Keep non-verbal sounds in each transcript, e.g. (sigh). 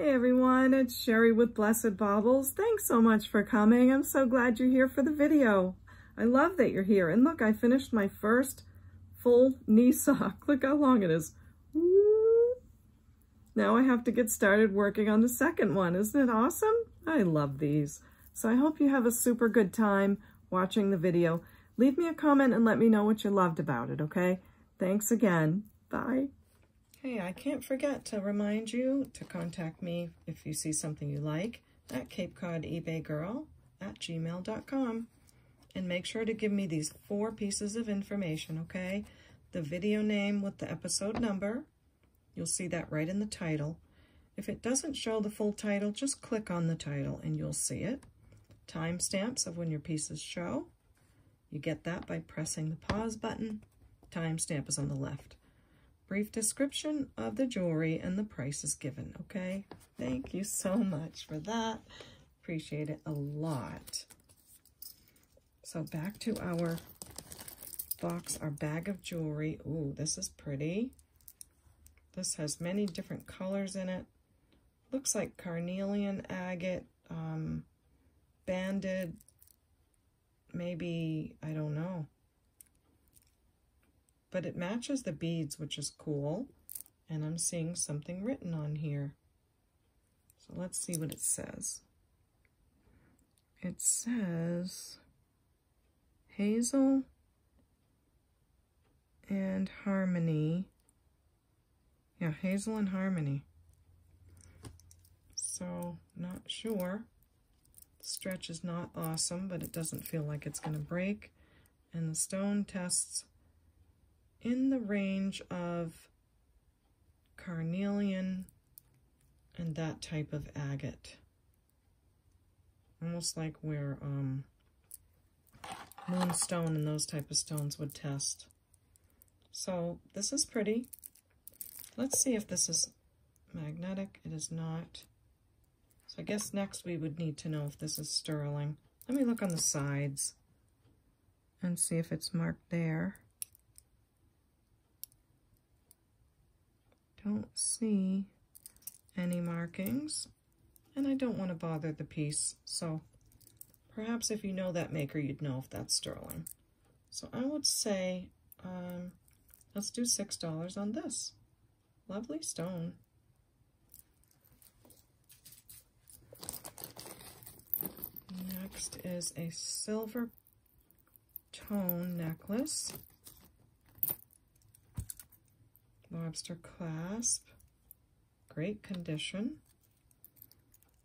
Hey everyone, it's Sherry with Blessed Baubles. Thanks so much for coming. I'm so glad you're here for the video. I love that you're here. And look, I finished my first full knee sock. (laughs) Look how long it is. Now I have to get started working on the second one. Isn't it awesome? I love these. So I hope you have a super good time watching the video. Leave me a comment and let me know what you loved about it, okay? Thanks again. Bye. Hey, I can't forget to remind you to contact me if you see something you like at Cape Cod eBay Girl at gmail.com. And make sure to give me these four pieces of information, okay? The video name with the episode number. You'll see that right in the title. If it doesn't show the full title, just click on the title and you'll see it. Timestamps of when your pieces show. You get that by pressing the pause button. Timestamp is on the left. Brief description of the jewelry and the price is given, okay? Thank you so much for that. Appreciate it a lot. So back to our box, our bag of jewelry. Ooh, this is pretty. This has many different colors in it. Looks like carnelian, agate, um, banded, maybe, I don't know. But it matches the beads, which is cool. And I'm seeing something written on here. So let's see what it says. It says Hazel and Harmony. Yeah, Hazel and Harmony. So, not sure. The stretch is not awesome, but it doesn't feel like it's going to break. And the stone tests in the range of carnelian and that type of agate. Almost like where um, moonstone and those type of stones would test. So this is pretty. Let's see if this is magnetic. It is not. So I guess next we would need to know if this is sterling. Let me look on the sides and see if it's marked there. Don't see any markings, and I don't want to bother the piece, so perhaps if you know that maker, you'd know if that's sterling. So I would say, um, let's do $6 on this. Lovely stone. Next is a silver tone necklace. Lobster clasp. Great condition.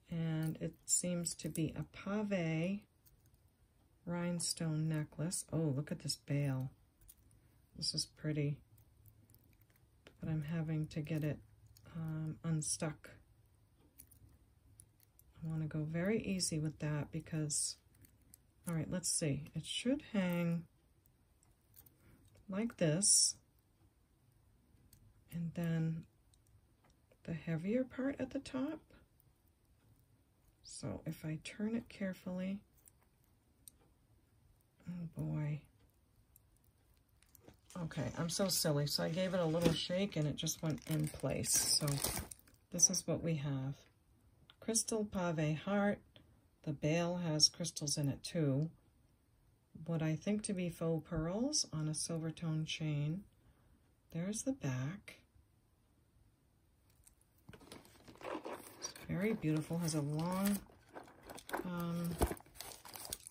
And it seems to be a pave rhinestone necklace. Oh, look at this bail. This is pretty. But I'm having to get it um, unstuck. I want to go very easy with that because, all right, let's see. It should hang like this. And then the heavier part at the top. So if I turn it carefully, oh boy. Okay, I'm so silly. So I gave it a little shake and it just went in place. So this is what we have crystal pave heart. The bail has crystals in it too. What I think to be faux pearls on a silver tone chain. There's the back. Very beautiful. Has a long, um,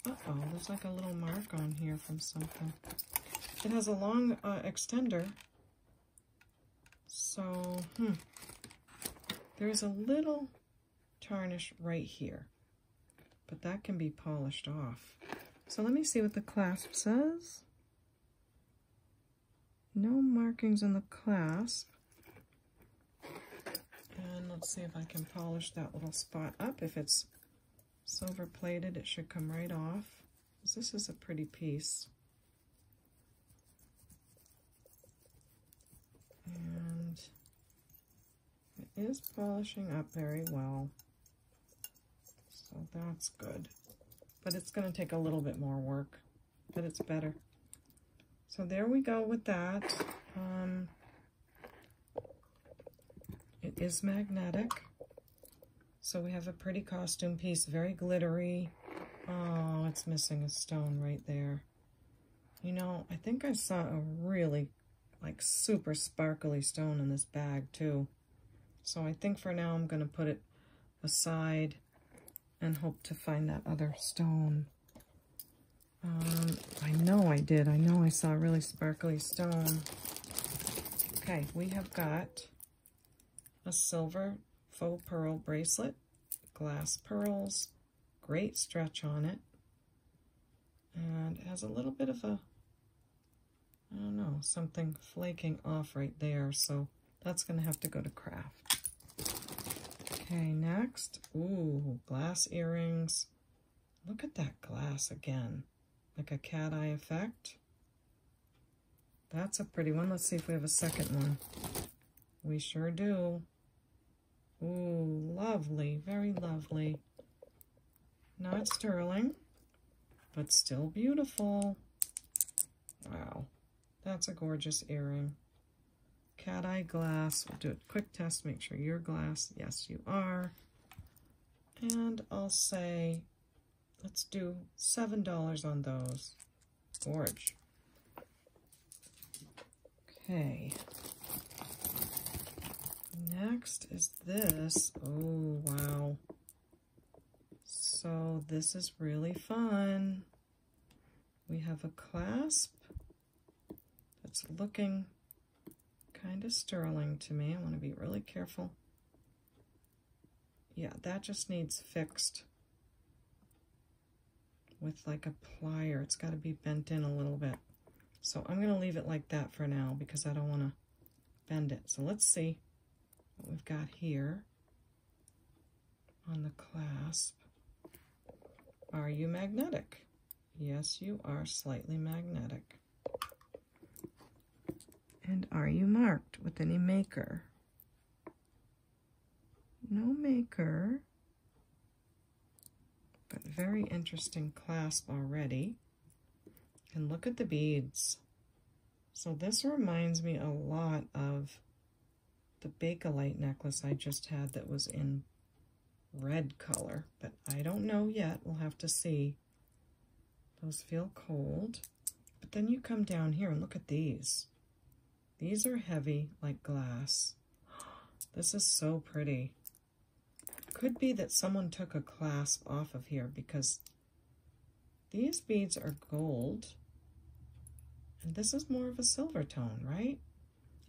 uh-oh, there's like a little mark on here from something. It has a long uh, extender. So, hmm. There's a little tarnish right here. But that can be polished off. So let me see what the clasp says. No markings on the clasp. And let's see if I can polish that little spot up. If it's silver plated, it should come right off. This is a pretty piece. And it is polishing up very well. So that's good. But it's going to take a little bit more work, but it's better. So there we go with that. Um, it is magnetic. So we have a pretty costume piece, very glittery. Oh, it's missing a stone right there. You know, I think I saw a really, like, super sparkly stone in this bag, too. So I think for now I'm going to put it aside and hope to find that other stone. Um, I know I did. I know I saw a really sparkly stone. Okay, we have got a silver faux pearl bracelet, glass pearls, great stretch on it, and it has a little bit of a, I don't know, something flaking off right there, so that's going to have to go to craft. Okay, next, ooh, glass earrings. Look at that glass again like a cat eye effect. That's a pretty one. Let's see if we have a second one. We sure do. Ooh, lovely, very lovely. Not sterling, but still beautiful. Wow, that's a gorgeous earring. Cat eye glass. We'll do a quick test, make sure you're glass. Yes, you are. And I'll say Let's do $7 on those. Gorge. Okay. Next is this. Oh, wow. So this is really fun. We have a clasp that's looking kind of sterling to me. I want to be really careful. Yeah, that just needs fixed with like a plier. It's got to be bent in a little bit. So I'm going to leave it like that for now because I don't want to bend it. So let's see we've got here on the clasp. Are you magnetic? Yes, you are slightly magnetic. And are you marked with any maker? No maker but very interesting clasp already. And look at the beads. So this reminds me a lot of the Bakelite necklace I just had that was in red color, but I don't know yet. We'll have to see. Those feel cold. But then you come down here and look at these. These are heavy like glass. (gasps) This is so pretty. Could be that someone took a clasp off of here because these beads are gold and this is more of a silver tone, right?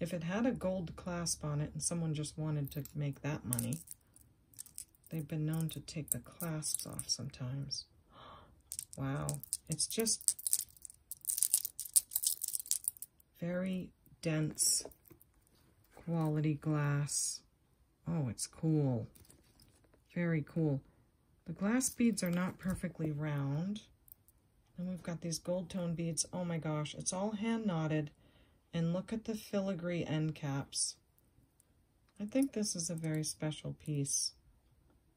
If it had a gold clasp on it and someone just wanted to make that money, they've been known to take the clasps off sometimes. (gasps) Wow, it's just very dense quality glass. Oh, it's cool. Very cool. The glass beads are not perfectly round. And we've got these gold tone beads. Oh my gosh, it's all hand knotted. And look at the filigree end caps. I think this is a very special piece.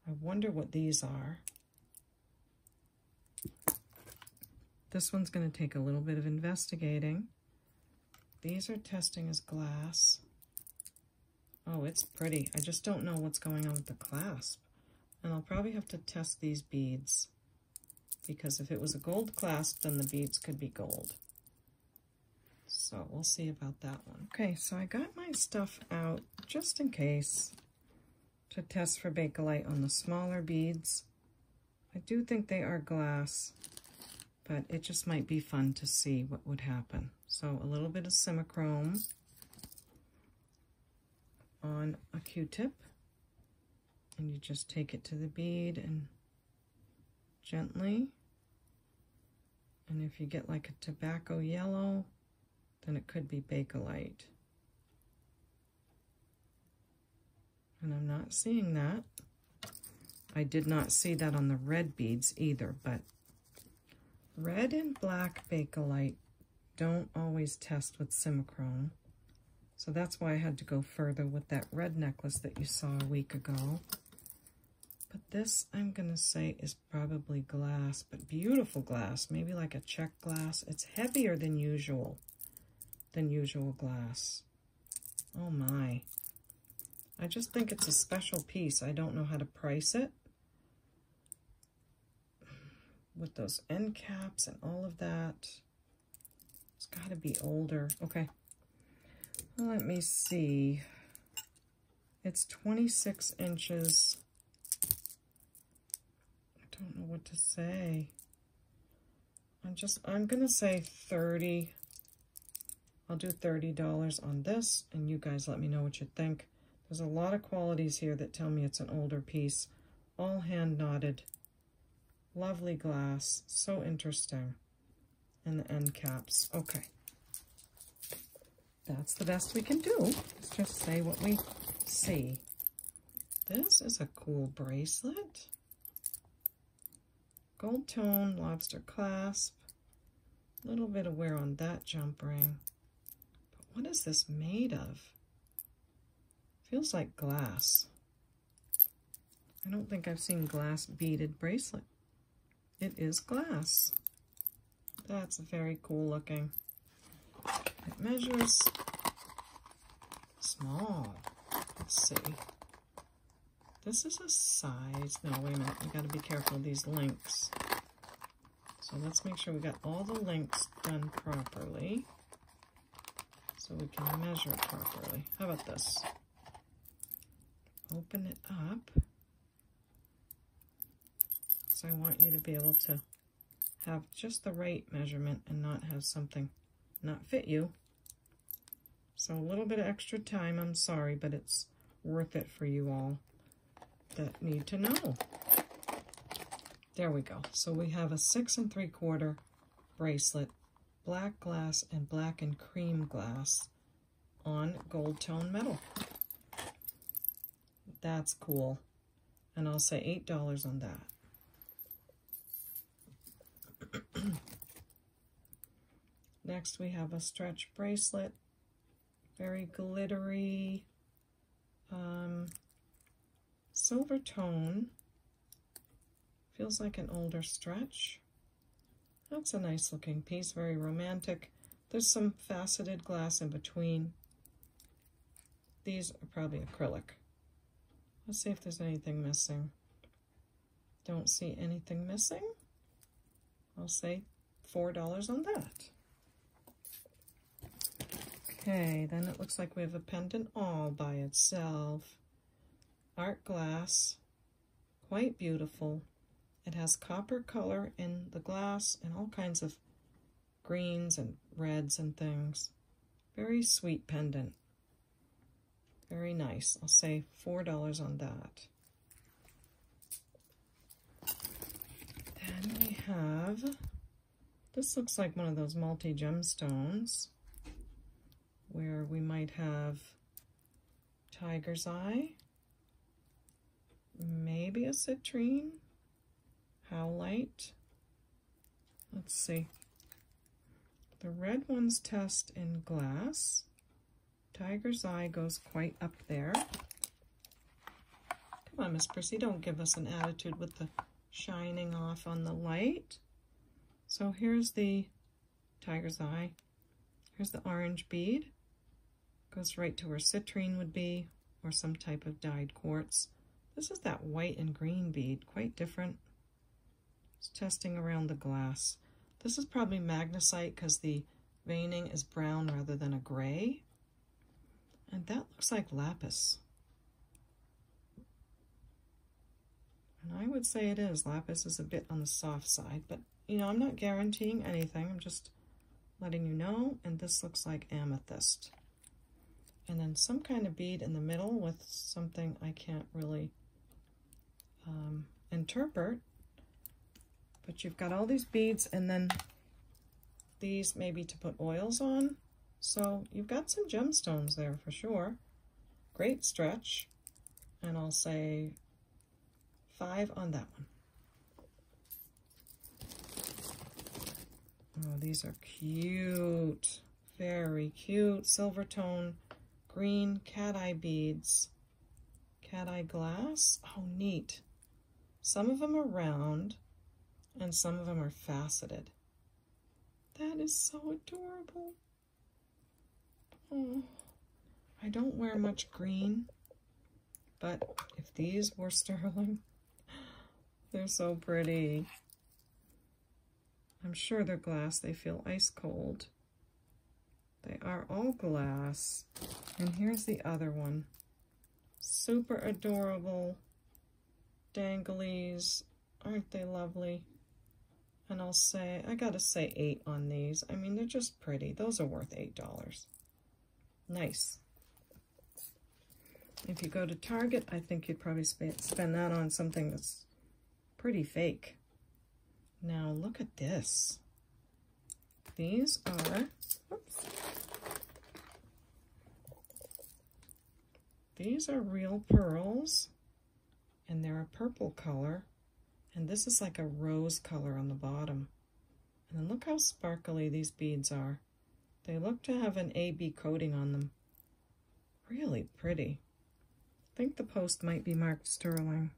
I wonder what these are. This one's going to take a little bit of investigating. These are testing as glass. Oh, it's pretty. I just don't know what's going on with the clasp. And I'll probably have to test these beads because if it was a gold clasp, then the beads could be gold. So we'll see about that one. Okay, so I got my stuff out just in case to test for Bakelite on the smaller beads. I do think they are glass, but it just might be fun to see what would happen. So a little bit of Simichrome on a Q-tip and you just take it to the bead and gently and if you get like a tobacco yellow then it could be Bakelite and I'm not seeing that I did not see that on the red beads either but red and black Bakelite don't always test with Simichrome so that's why I had to go further with that red necklace that you saw a week ago. But this, I'm going to say, is probably glass, but beautiful glass, maybe like a Czech glass. It's heavier than usual, than usual glass. Oh my. I just think it's a special piece. I don't know how to price it. With those end caps and all of that. It's got to be older. Okay. Let me see. It's 26 inches. I don't know what to say. I'm just, I'm going to say 30. I'll do $30 on this, and you guys let me know what you think. There's a lot of qualities here that tell me it's an older piece. All hand knotted. Lovely glass. So interesting. And the end caps. Okay. That's the best we can do. Let's just say what we see. This is a cool bracelet. Gold tone, lobster clasp. A little bit of wear on that jump ring. What is this made of? Feels like glass. I don't think I've seen glass beaded bracelet. It is glass. That's very cool looking. It measures small. Let's see. This is a size. No, wait a minute. We got to be careful of these links. So let's make sure we got all the links done properly so we can measure it properly. How about this? Open it up. So I want you to be able to have just the right measurement and not have something not fit you. So a little bit of extra time, I'm sorry, but it's worth it for you all that need to know. There we go. So we have a six and three quarter bracelet, black glass and black and cream glass on gold tone metal. That's cool. And I'll say $8 on that. (clears throat) Next we have a stretch bracelet, very glittery, um, silver tone. Feels like an older stretch. That's a nice looking piece, very romantic. There's some faceted glass in between. These are probably acrylic. Let's see if there's anything missing. Don't see anything missing. I'll say $4 on that. Okay, then it looks like we have a pendant all by itself. Art glass, quite beautiful. It has copper color in the glass and all kinds of greens and reds and things. Very sweet pendant. Very nice. I'll say $4 on that. Then we have, this looks like one of those multi-gemstones where we might have tiger's eye, maybe a citrine, howlite. Let's see. The red ones test in glass. Tiger's eye goes quite up there. Come on, Miss Prissy, don't give us an attitude with the shining off on the light. So here's the tiger's eye. Here's the orange bead. Goes right to where citrine would be, or some type of dyed quartz. This is that white and green bead, quite different. It's testing around the glass. This is probably magnesite because the veining is brown rather than a gray. And that looks like lapis. And I would say it is. Lapis is a bit on the soft side, but you know, I'm not guaranteeing anything. I'm just letting you know. And this looks like amethyst and then some kind of bead in the middle with something I can't really um, interpret. But you've got all these beads and then these maybe to put oils on. So you've got some gemstones there for sure. Great stretch. And I'll say five on that one. Oh, these are cute. Very cute. Silver tone green cat eye beads. Cat eye glass. Oh, neat. Some of them are round and some of them are faceted. That is so adorable. Oh, I don't wear much green, But if these were (laughs) sterling, they're so pretty. I'm sure they're glass. They feel ice cold. They are all glass. And here's the other one. Super adorable danglies. Aren't they lovely? And I'll say, I gotta say eight on these. I mean, they're just pretty. Those are worth $8. Nice. If you go to Target, I think you'd probably spend that on something that's pretty fake. Now look at this. These are, oops, these are real pearls and they're a purple color and this is like a rose color on the bottom. And then look how sparkly these beads are. They look to have an AB coating on them. Really pretty. I think the post might be marked sterling.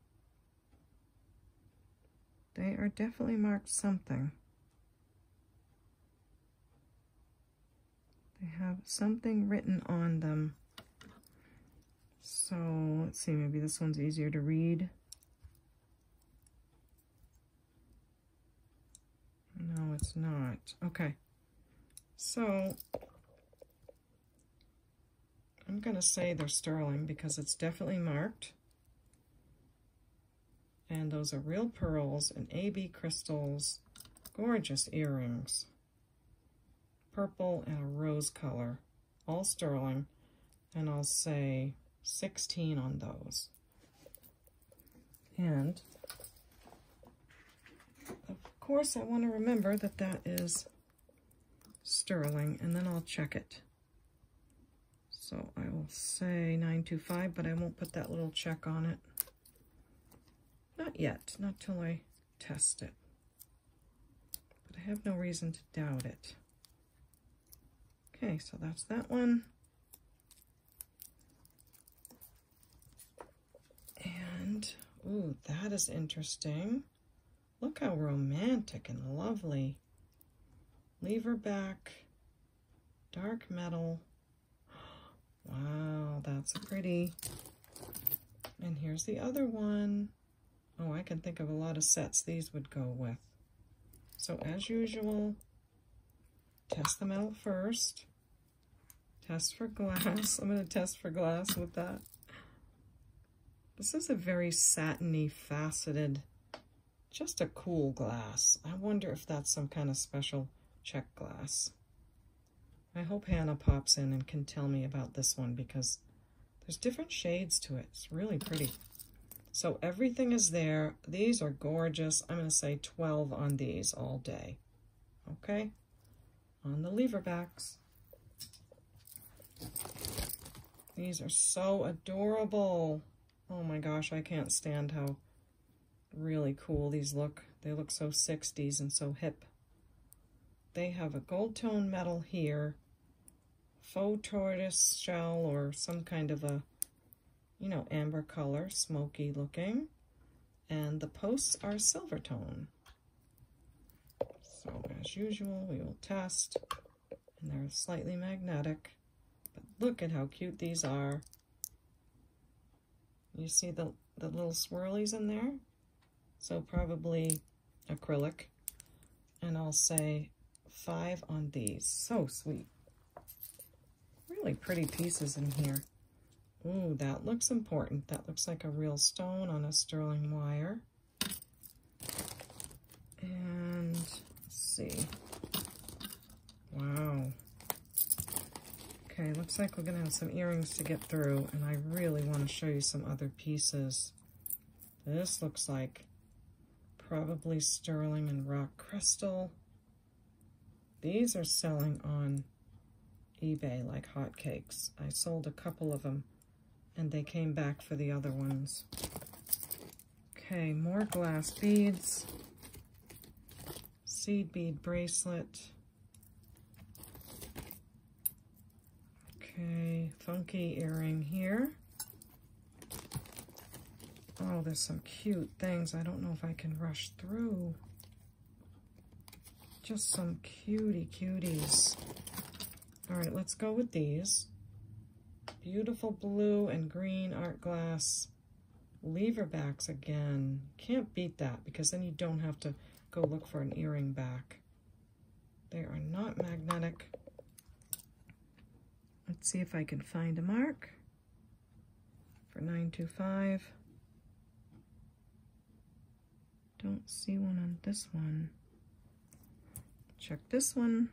They are definitely marked something. They have something written on them. So let's see, maybe this one's easier to read. No, it's not. Okay. So I'm going to say they're sterling because it's definitely marked. And those are real pearls and AB crystals. Gorgeous earrings. Purple and a rose color. All sterling. And I'll say 16 on those. And, course, I want to remember that that is sterling, and then I'll check it. So I will say 925, but I won't put that little check on it. Not yet, not till I test it. But I have no reason to doubt it. Okay, so that's that one. And, ooh, that is interesting. Look how romantic and lovely. Lever back, dark metal. (gasps) Wow, that's pretty. And here's the other one. Oh, I can think of a lot of sets these would go with. So as usual, test them out first. Test for glass. (laughs) I'm going to test for glass with that. This is a very satiny, faceted, just a cool glass. I wonder if that's some kind of special Czech glass. I hope Hannah pops in and can tell me about this one because there's different shades to it. It's really pretty. So everything is there. These are gorgeous. I'm going to say 12 on these all day. Okay? On the lever backs. These are so adorable. Oh my gosh, I can't stand how really cool these look. They look so 60s and so hip. They have a gold tone metal here, faux tortoise shell or some kind of a you know, amber color, smoky looking. And the posts are silver tone. So as usual, we will test. And they're slightly magnetic. But look at how cute these are. You see the, the little swirlies in there? So probably acrylic. And I'll say five on these. So sweet. Really pretty pieces in here. Ooh, that looks important. That looks like a real stone on a sterling wire. And see. Wow. Okay, looks like we're going to have some earrings to get through, and I really want to show you some other pieces. This looks like probably sterling and rock crystal. These are selling on eBay like hotcakes. I sold a couple of them and they came back for the other ones. Okay, more glass beads. Seed bead bracelet. Okay, funky earring here. Oh, there's some cute things. I don't know if I can rush through. Just some cutie cuties. All right, let's go with these beautiful blue and green art glass Lever backs again. Can't beat that because then you don't have to go look for an earring back. They are not magnetic. Let's see if I can find a mark for 925. Don't see one on this one. Check this one.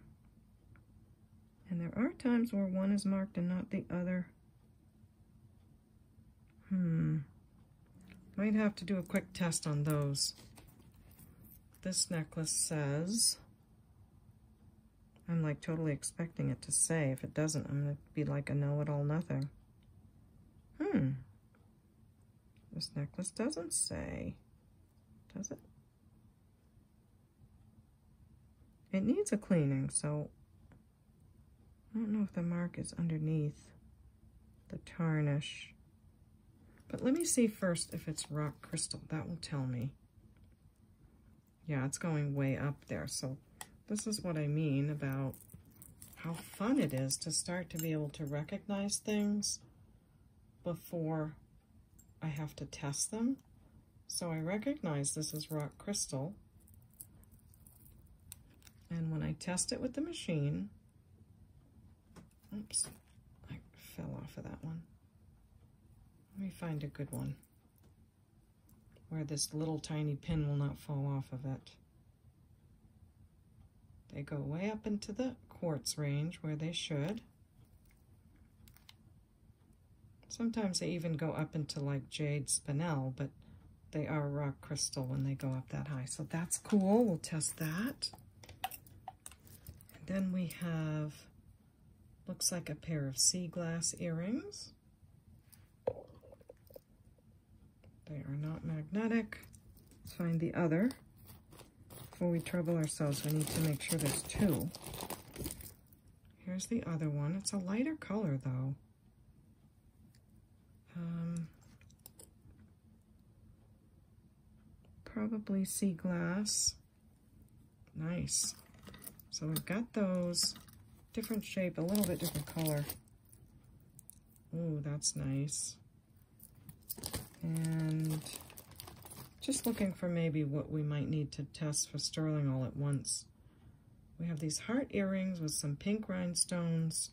And there are times where one is marked and not the other. Hmm. Might have to do a quick test on those. This necklace says, I'm like totally expecting it to say. If it doesn't, I'm going to be like a know-it-all nothing. Hmm. This necklace doesn't say, does it? It needs a cleaning, so I don't know if the mark is underneath the tarnish. But let me see first if it's rock crystal. That will tell me. Yeah, it's going way up there. So this is what I mean about how fun it is to start to be able to recognize things before I have to test them. So I recognize this is rock crystal. And when I test it with the machine, oops, I fell off of that one. Let me find a good one where this little tiny pin will not fall off of it. They go way up into the quartz range where they should. Sometimes they even go up into like jade spinel, but they are rock crystal when they go up that high. So that's cool. We'll test that. And then we have, looks like a pair of sea glass earrings. They are not magnetic. Let's find the other. Before we trouble ourselves, we need to make sure there's two. Here's the other one. It's a lighter color, though. Um, probably sea glass. Nice. So we've got those. Different shape, a little bit different color. Ooh, that's nice. And just looking for maybe what we might need to test for sterling all at once. We have these heart earrings with some pink rhinestones.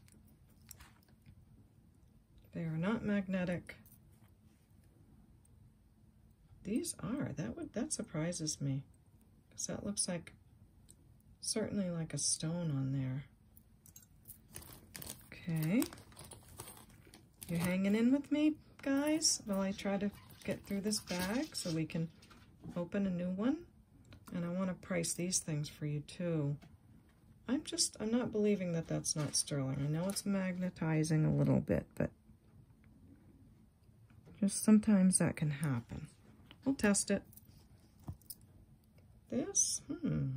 They are not magnetic. These are. That would that surprises me. Because that looks like certainly like a stone on there. Okay. You hanging in with me? guys, while I try to get through this bag so we can open a new one. And I want to price these things for you too. I'm just, I'm not believing that that's not sterling. I know it's magnetizing a little bit, but just sometimes that can happen. We'll test it. This, hmm,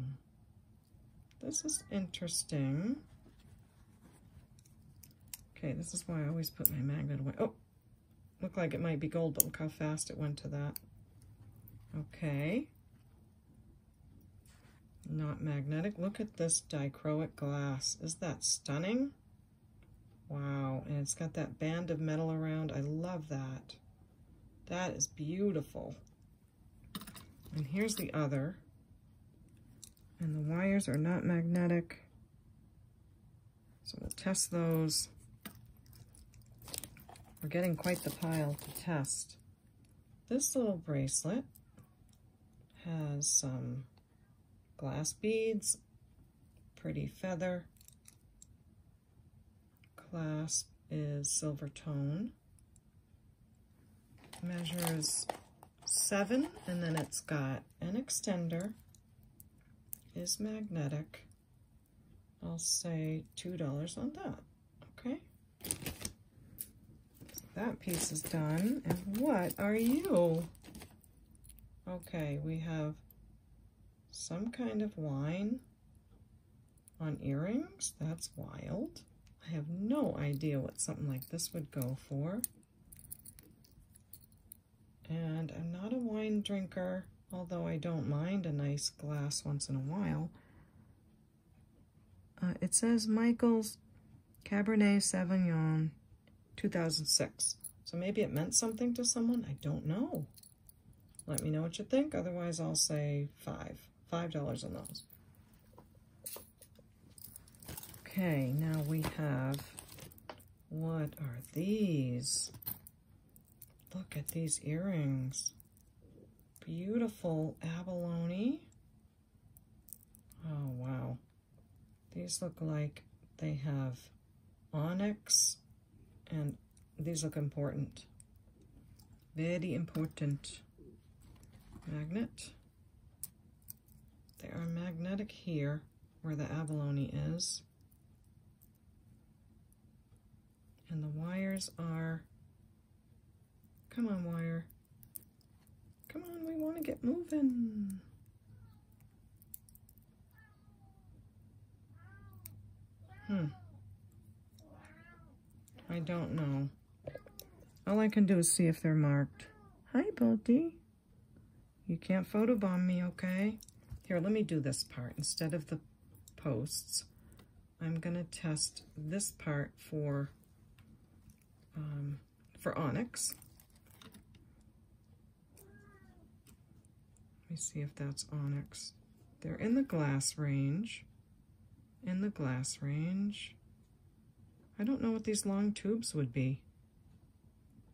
this is interesting. Okay, this is why I always put my magnet away. Oh, Look like it might be gold, but look how fast it went to that. Okay. Not magnetic. Look at this dichroic glass. Is that stunning? Wow, and it's got that band of metal around. I love that. That is beautiful. And here's the other. And the wires are not magnetic. So we'll test those. We're getting quite the pile to test. This little bracelet has some glass beads, pretty feather. Clasp is silver tone. Measures seven, and then it's got an extender, is magnetic. I'll say $2 on that, okay? that piece is done. And what are you? Okay, we have some kind of wine on earrings. That's wild. I have no idea what something like this would go for. And I'm not a wine drinker, although I don't mind a nice glass once in a while. Uh, it says Michael's Cabernet Sauvignon 2006. So maybe it meant something to someone. I don't know. Let me know what you think. Otherwise, I'll say five. Five dollars on those. Okay, now we have, what are these? Look at these earrings. Beautiful abalone. Oh, wow. These look like they have onyx and these look important. Very important. Magnet. They are magnetic here where the abalone is. And the wires are, come on wire. Come on, we want to get moving. Hmm. I don't know. All I can do is see if they're marked. Hi, Bodie. You can't photobomb me, okay? Here, let me do this part. Instead of the posts, I'm going to test this part for, um, for onyx. Let me see if that's onyx. They're in the glass range. In the glass range. I don't know what these long tubes would be.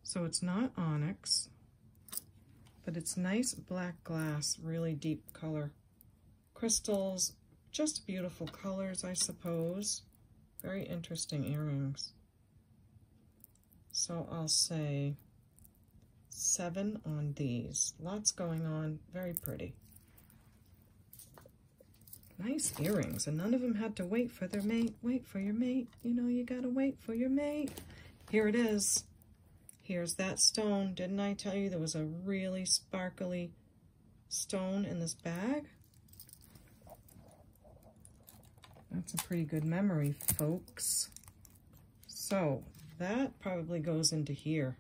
So it's not onyx, but it's nice black glass, really deep color. Crystals, just beautiful colors, I suppose. Very interesting earrings. So I'll say seven on these. Lots going on, very pretty. Nice earrings, and none of them had to wait for their mate. Wait for your mate. You know, you gotta wait for your mate. Here it is. Here's that stone. Didn't I tell you there was a really sparkly stone in this bag? That's a pretty good memory, folks. So that probably goes into here.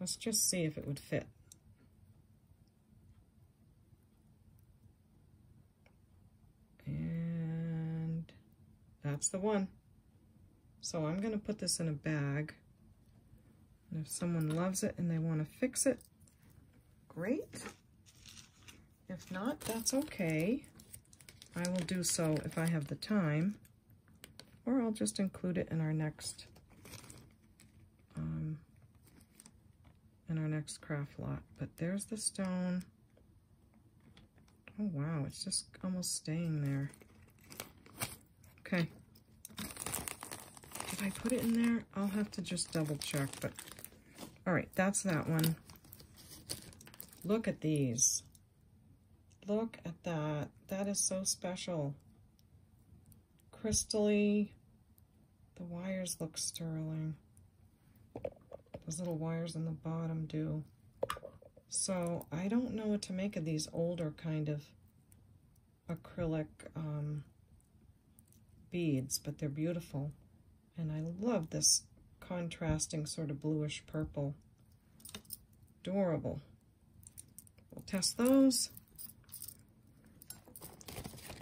Let's just see if it would fit. And that's the one. So I'm going to put this in a bag. And if someone loves it and they want to fix it, great. If not, that's okay. I will do so if I have the time, or I'll just include it in our next in our next craft lot. But there's the stone. Oh wow, it's just almost staying there. Okay. Did I put it in there? I'll have to just double check, but all right, that's that one. Look at these. Look at that. That is so special. Crystally. The wires look sterling. Those little wires on the bottom do. So I don't know what to make of these older kind of acrylic um, beads, but they're beautiful. And I love this contrasting sort of bluish purple. Adorable. We'll test those.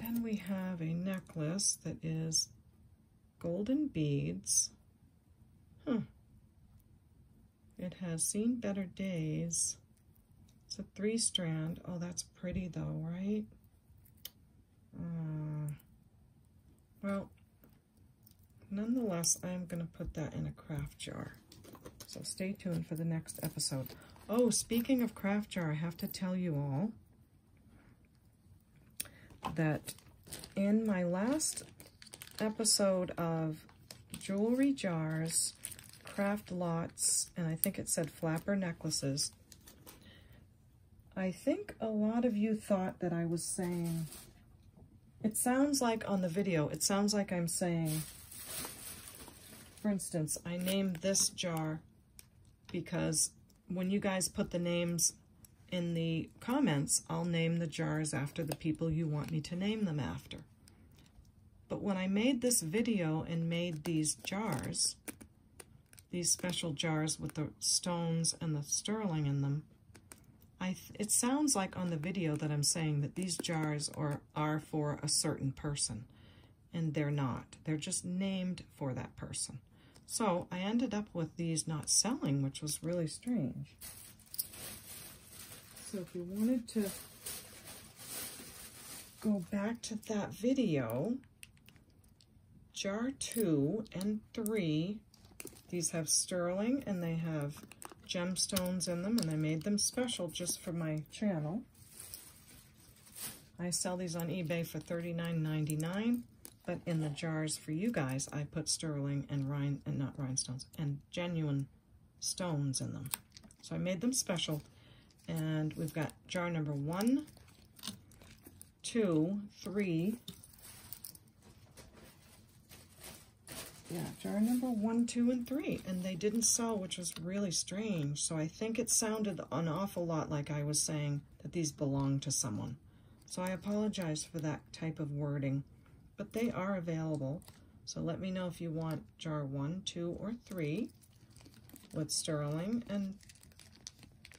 Then we have a necklace that is golden beads. Huh. It has seen better days. It's a three strand. Oh, that's pretty though, right? Uh, well, nonetheless, I'm going to put that in a craft jar. So stay tuned for the next episode. Oh, speaking of craft jar, I have to tell you all that in my last episode of jewelry jars, craft lots, and I think it said flapper necklaces, I think a lot of you thought that I was saying, it sounds like on the video, it sounds like I'm saying for instance, I named this jar because when you guys put the names in the comments, I'll name the jars after the people you want me to name them after. But when I made this video and made these jars, these special jars with the stones and the sterling in them, I it sounds like on the video that I'm saying that these jars are, are for a certain person, and they're not. They're just named for that person. So I ended up with these not selling, which was really strange. So if you wanted to go back to that video, jar two and three, these have sterling and they have gemstones in them and I made them special just for my channel. I sell these on eBay for $39.99, but in the jars for you guys, I put sterling and rhine and not rhinestones and genuine stones in them. So I made them special. And we've got jar number one, two, three. Yeah, jar number one, two, and three. And they didn't sell, which was really strange. So I think it sounded an awful lot like I was saying that these belong to someone. So I apologize for that type of wording, but they are available. So let me know if you want jar one, two, or three with sterling and,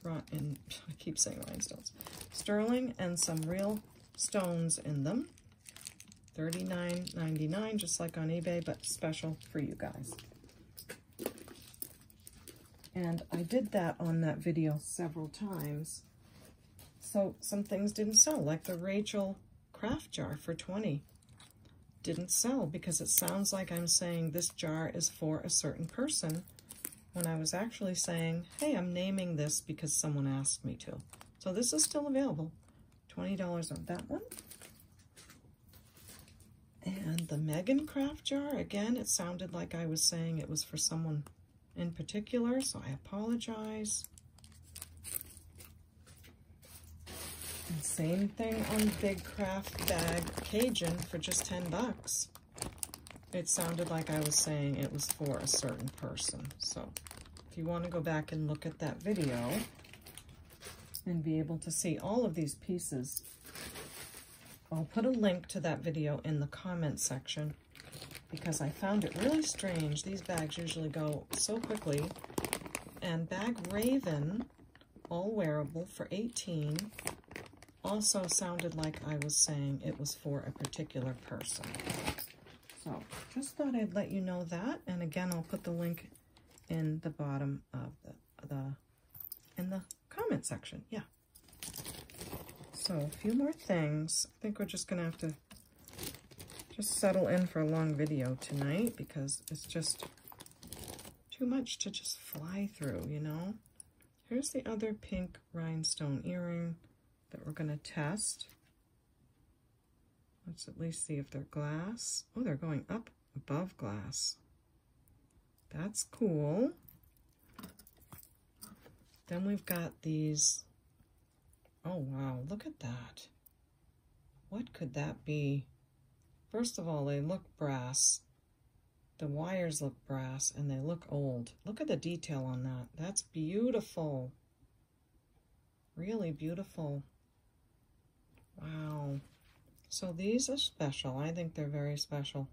and (laughs) I keep saying rhinestones, sterling and some real stones in them. $39.99, just like on eBay, but special for you guys. And I did that on that video several times. So some things didn't sell, like the Rachel craft jar for 20 didn't sell because it sounds like I'm saying this jar is for a certain person when I was actually saying, hey, I'm naming this because someone asked me to. So this is still available. $20 on that one. And the Megan craft jar, again, it sounded like I was saying it was for someone in particular, so I apologize. And same thing on Big Craft Bag Cajun for just 10 bucks. It sounded like I was saying it was for a certain person. So if you want to go back and look at that video and be able to see all of these pieces, I'll put a link to that video in the comment section because I found it really strange. These bags usually go so quickly. And Bag Raven, all wearable for 18 also sounded like I was saying it was for a particular person. So just thought I'd let you know that. And again, I'll put the link in the bottom of the, the in the comment section. Yeah. So a few more things. I think we're just to have to just settle in for a long video tonight because it's just too much to just fly through, you know? Here's the other pink rhinestone earring that we're to test. Let's at least see if they're glass. Oh, they're going up above glass. That's cool. Then we've got these. Oh, wow, look at that. What could that be? First of all, they look brass. The wires look brass and they look old. Look at the detail on that. That's beautiful. Really beautiful. Wow. So these are special. I think they're very special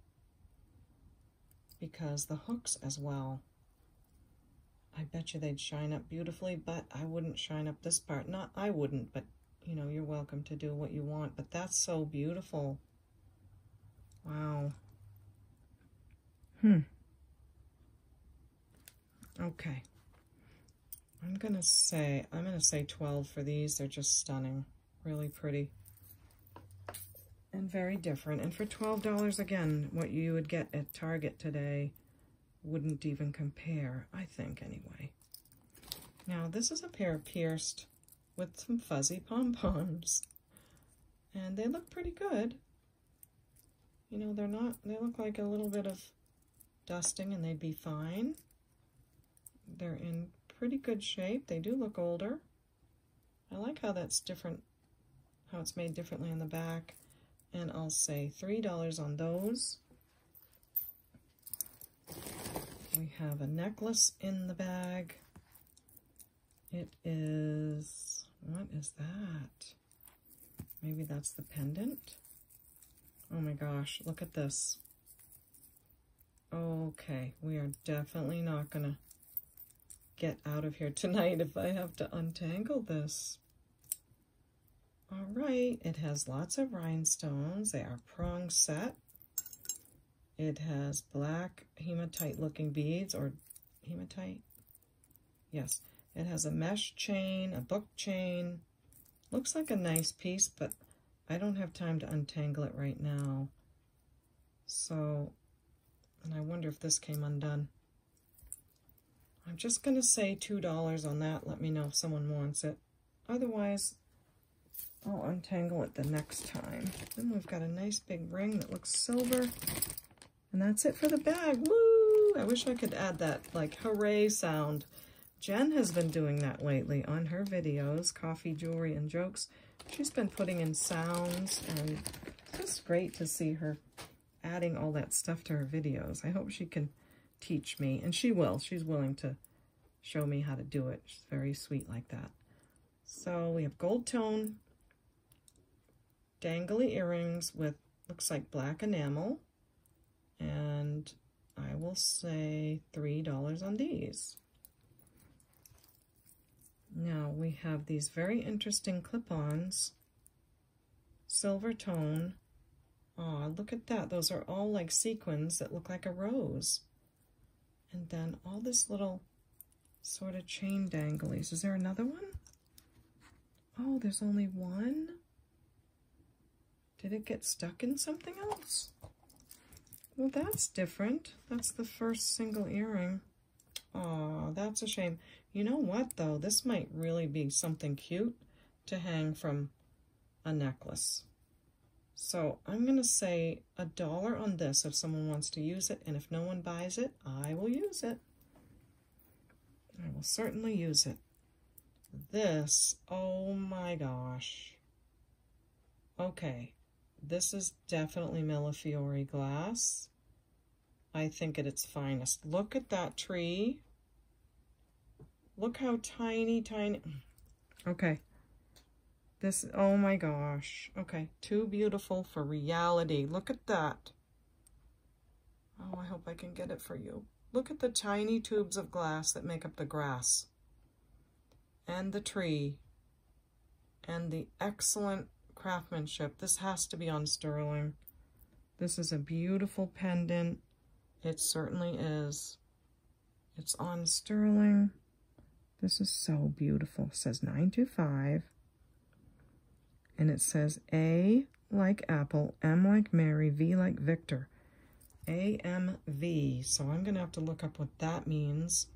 because the hooks as well. I bet you they'd shine up beautifully, but I wouldn't shine up this part. Not I wouldn't, but you know, you're welcome to do what you want. But that's so beautiful. Wow. Hmm. Okay. I'm going to say, I'm going to say 12 for these. They're just stunning. Really pretty and very different. And for $12, again, what you would get at Target today wouldn't even compare, I think, anyway. Now, this is a pair pierced with some fuzzy pom-poms. And they look pretty good. You know, they're not, they look like a little bit of dusting and they'd be fine. They're in pretty good shape. They do look older. I like how that's different, how it's made differently in the back and I'll say $3 on those. We have a necklace in the bag. It is, what is that? Maybe that's the pendant. Oh my gosh, look at this. Okay, we are definitely not gonna get out of here (laughs) tonight if I have to untangle this. All right, it has lots of rhinestones. They are prong set. It has black hematite looking beads or hematite. Yes, it has a mesh chain, a book chain. Looks like a nice piece, but I don't have time to untangle it right now. So, and I wonder if this came undone. I'm just going to say $2 on that. Let me know if someone wants it. Otherwise, I'll untangle it the next time. Then we've got a nice big ring that looks silver. And that's it for the bag. Woo! I wish I could add that, like, hooray sound. Jen has been doing that lately on her videos, Coffee, Jewelry, and Jokes. She's been putting in sounds, and it's just great to see her adding all that stuff to her videos. I hope she can teach me, and she will. She's willing to show me how to do it. She's very sweet like that. So we have gold tone, dangly earrings with, looks like black enamel, and I will say $3 on these. Now we have these very interesting clip-ons, silver tone. Aw, look at that. Those are all like sequins that look like a rose. And then all this little sort of chain danglies. Is there another one? Oh, there's only one? Did it get stuck in something else? Well, that's different. That's the first single earring. Oh, that's a shame. You know what, though? This might really be something cute to hang from a necklace. So I'm going to say a dollar on this if someone wants to use it, and if no one buys it, I will use it. I will certainly use it. This, oh my gosh. Okay, this is definitely Millefiori glass. I think at its finest. Look at that tree. Look how tiny, tiny. Okay. This, oh my gosh. Okay, too beautiful for reality. Look at that. Oh, I hope I can get it for you. Look at the tiny tubes of glass that make up the grass and the tree and the excellent craftsmanship. This has to be on sterling. This is a beautiful pendant. It certainly is. It's on sterling. This is so beautiful. It says 925. And it says A like Apple, M like Mary, V like Victor. AMV. So I'm going to have to look up what that means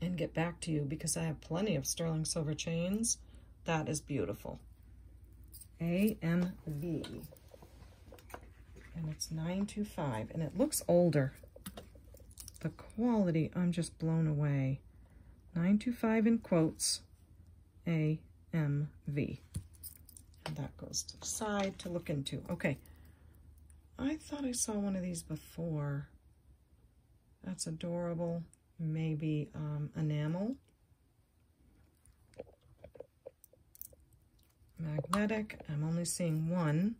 and get back to you because I have plenty of sterling silver chains. That is beautiful. AMV. And it's 925. And it looks older. The quality, I'm just blown away. 925 in quotes. AMV. And that goes to the side to look into. Okay. I thought I saw one of these before. That's adorable. Maybe um, enamel. Magnetic. I'm only seeing one.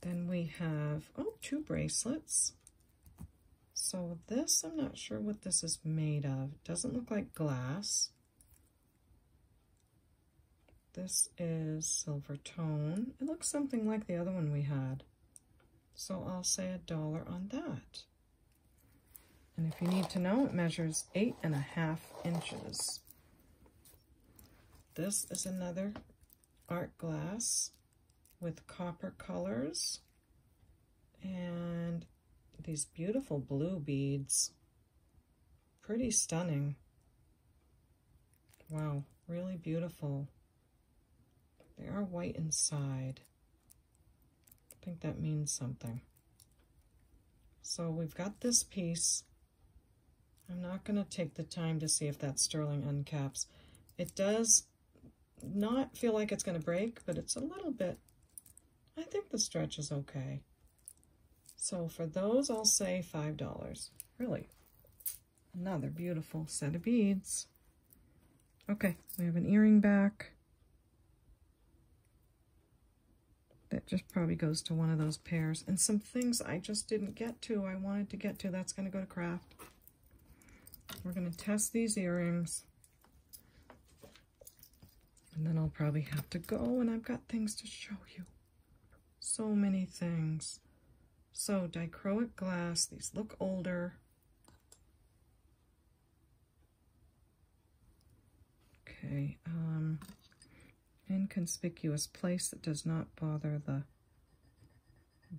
Then we have, oh, two bracelets. So this, I'm not sure what this is made of. It doesn't look like glass. This is silver tone. It looks something like the other one we had. So I'll say a dollar on that. And if you need to know, it measures eight and a half inches. This is another art glass with copper colors and these beautiful blue beads. Pretty stunning. Wow, really beautiful. They are white inside. I think that means something. So we've got this piece. I'm not going to take the time to see if that sterling uncaps. It does not feel like it's going to break, but it's a little bit, I think the stretch is okay. So for those, I'll say $5. Really, another beautiful set of beads. Okay, we have an earring back. That just probably goes to one of those pairs. And some things I just didn't get to, I wanted to get to. That's going to go to craft. We're going to test these earrings. And then I'll probably have to go and I've got things to show you. So many things. So dichroic glass, these look older. Okay, um, inconspicuous place that does not bother the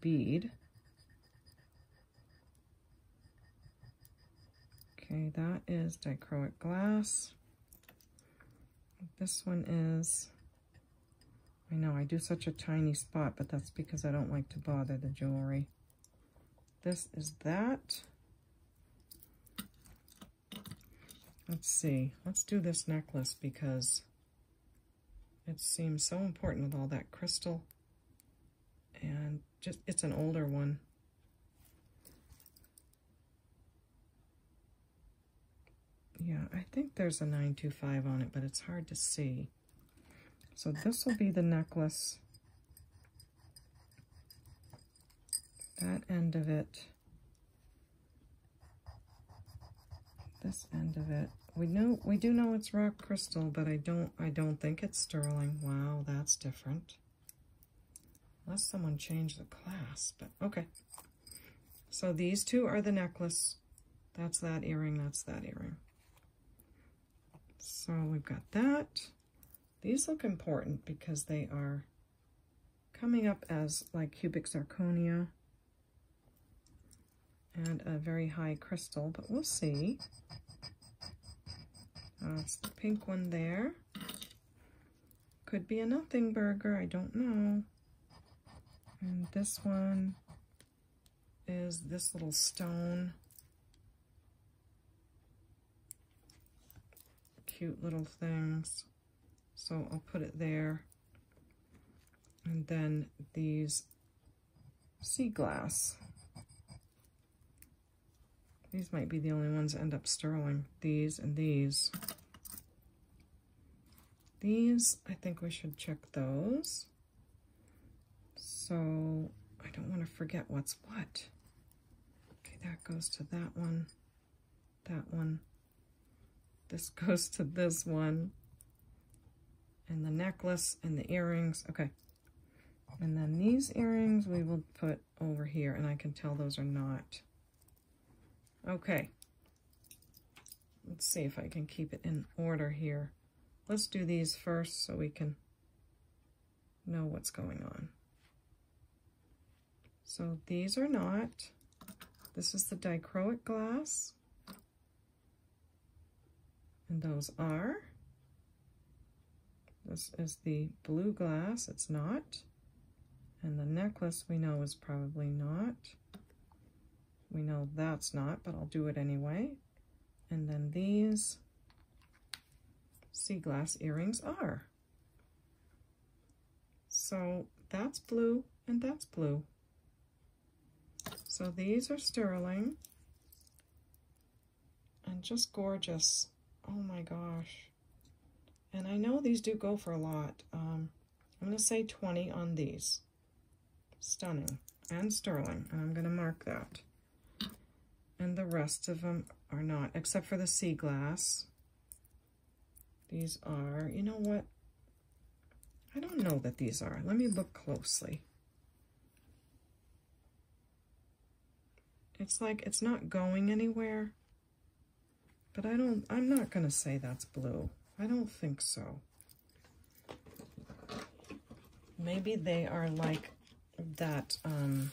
bead. Okay, that is dichroic glass. This one is, I know I do such a tiny spot, but that's because I don't like to bother the jewelry. This is that. Let's see, let's do this necklace because it seems so important with all that crystal. And just, it's an older one. Yeah, I think there's a 925 on it, but it's hard to see. So this will be the necklace. That end of it. This end of it. We know we do know it's rock crystal, but I don't I don't think it's sterling. Wow, that's different. Unless someone changed the class, but okay. So these two are the necklace. That's that earring, that's that earring. So we've got that. These look important because they are coming up as like cubic zirconia and a very high crystal, but we'll see. Uh, it's the pink one there. Could be a nothing burger, I don't know. And this one is this little stone. Cute little things. So I'll put it there. And then these sea glass. These might be the only ones that end up sterling. These and these. These, I think we should check those. So I don't want to forget what's what. Okay, that goes to that one, that one, this goes to this one. And the necklace and the earrings. Okay. And then these earrings we will put over here. And I can tell those are not. Okay. Let's see if I can keep it in order here. Let's do these first so we can know what's going on. So these are not. This is the dichroic glass. And those are, this is the blue glass, it's not. And the necklace we know is probably not. We know that's not, but I'll do it anyway. And then these sea glass earrings are. So that's blue and that's blue. So these are sterling and just gorgeous. Oh my gosh. And I know these do go for a lot. Um, I'm going to say 20 on these. Stunning. And sterling. And I'm going to mark that. And the rest of them are not, except for the sea glass. These are, you know what? I don't know that these are. Let me look closely. It's like it's not going anywhere. But I don't, I'm not going to say that's blue. I don't think so. Maybe they are like that, um,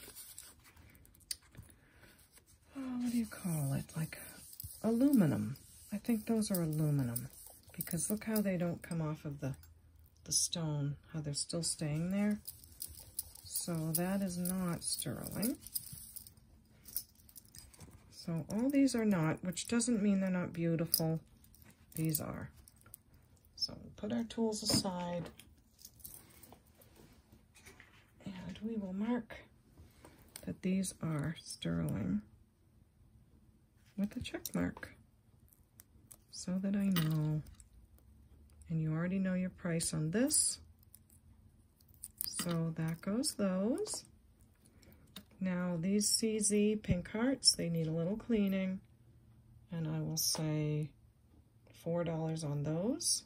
oh, what do you call it? Like aluminum. I think those are aluminum because look how they don't come off of the, the stone, how they're still staying there. So that is not sterling. So all these are not, which doesn't mean they're not beautiful. These are. So we'll put our tools aside. And we will mark that these are sterling with a check mark so that I know. And you already know your price on this. So that goes those. Now these CZ pink hearts, they need a little cleaning. And I will say $4 on those.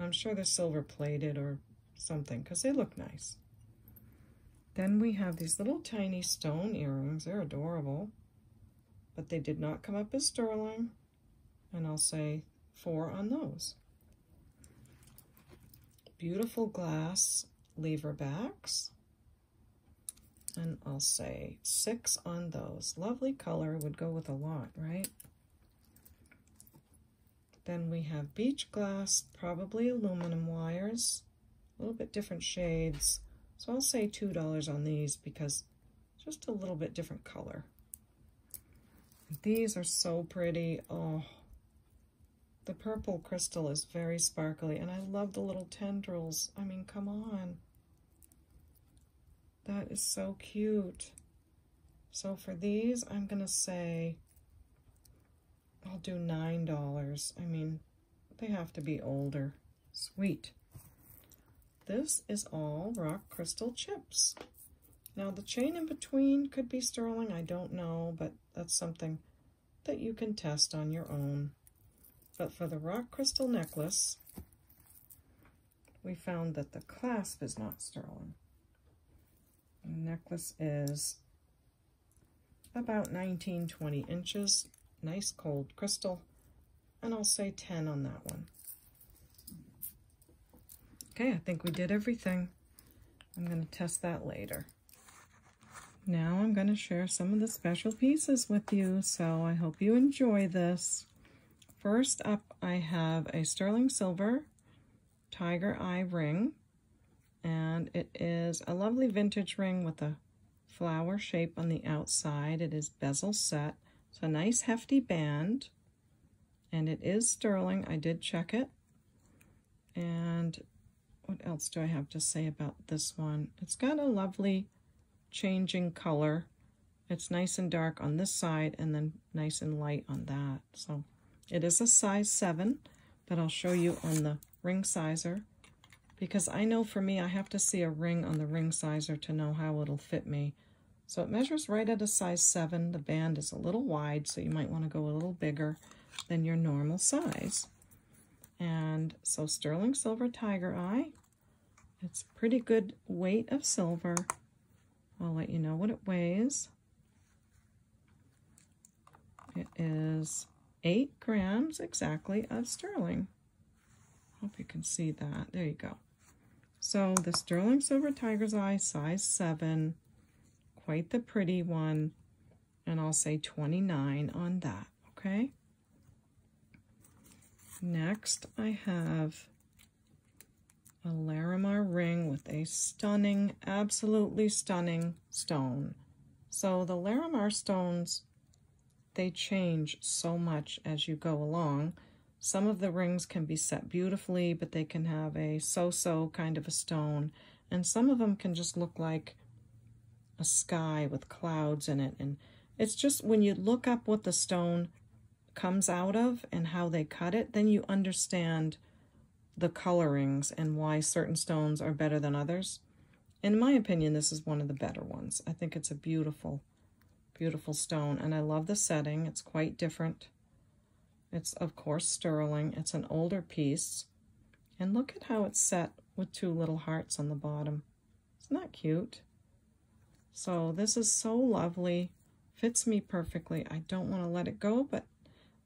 I'm sure they're silver plated or something because they look nice. Then we have these little tiny stone earrings. They're adorable, but they did not come up as sterling. And I'll say four on those. Beautiful glass lever backs. And I'll say six on those. Lovely color would go with a lot, right? Then we have beach glass, probably aluminum wires, a little bit different shades. So I'll say $2 on these because just a little bit different color. These are so pretty. Oh, the purple crystal is very sparkly and I love the little tendrils. I mean, come on. That is so cute. So for these, I'm going to say I'll do $9. I mean, they have to be older. Sweet. This is all rock crystal chips. Now the chain in between could be sterling, I don't know, but that's something that you can test on your own. But for the rock crystal necklace, we found that the clasp is not sterling. The necklace is about 19, 20 inches. Nice cold crystal. And I'll say 10 on that one. Okay, I think we did everything. I'm going to test that later. Now I'm going to share some of the special pieces with you, so I hope you enjoy this. First up, I have a sterling silver tiger eye ring and it is a lovely vintage ring with a flower shape on the outside. It is bezel set. It's a nice hefty band, and it is sterling. I did check it. And what else do I have to say about this one? It's got a lovely changing color. It's nice and dark on this side and then nice and light on that. So it is a size 7, but I'll show you on the ring sizer because I know for me, I have to see a ring on the ring sizer to know how it'll fit me. So it measures right at a size 7. The band is a little wide, so you might want to go a little bigger than your normal size. And so sterling silver tiger eye. It's pretty good weight of silver. I'll let you know what it weighs. It is 8 grams exactly of sterling. Hope you can see that. There you go. So the Sterling Silver Tiger's Eye, size 7. Quite the pretty one. And I'll say 29 on that, okay? Next, I have a Larimar ring with a stunning, absolutely stunning stone. So the Larimar stones, they change so much as you go along. Some of the rings can be set beautifully, but they can have a so-so kind of a stone. And some of them can just look like a sky with clouds in it. And it's just when you look up what the stone comes out of and how they cut it, then you understand the colorings and why certain stones are better than others. In my opinion, this is one of the better ones. I think it's a beautiful, beautiful stone. And I love the setting. It's quite different. It's, of course, sterling. It's an older piece. And look at how it's set with two little hearts on the bottom. Isn't that cute? So this is so lovely. Fits me perfectly. I don't want to let it go, but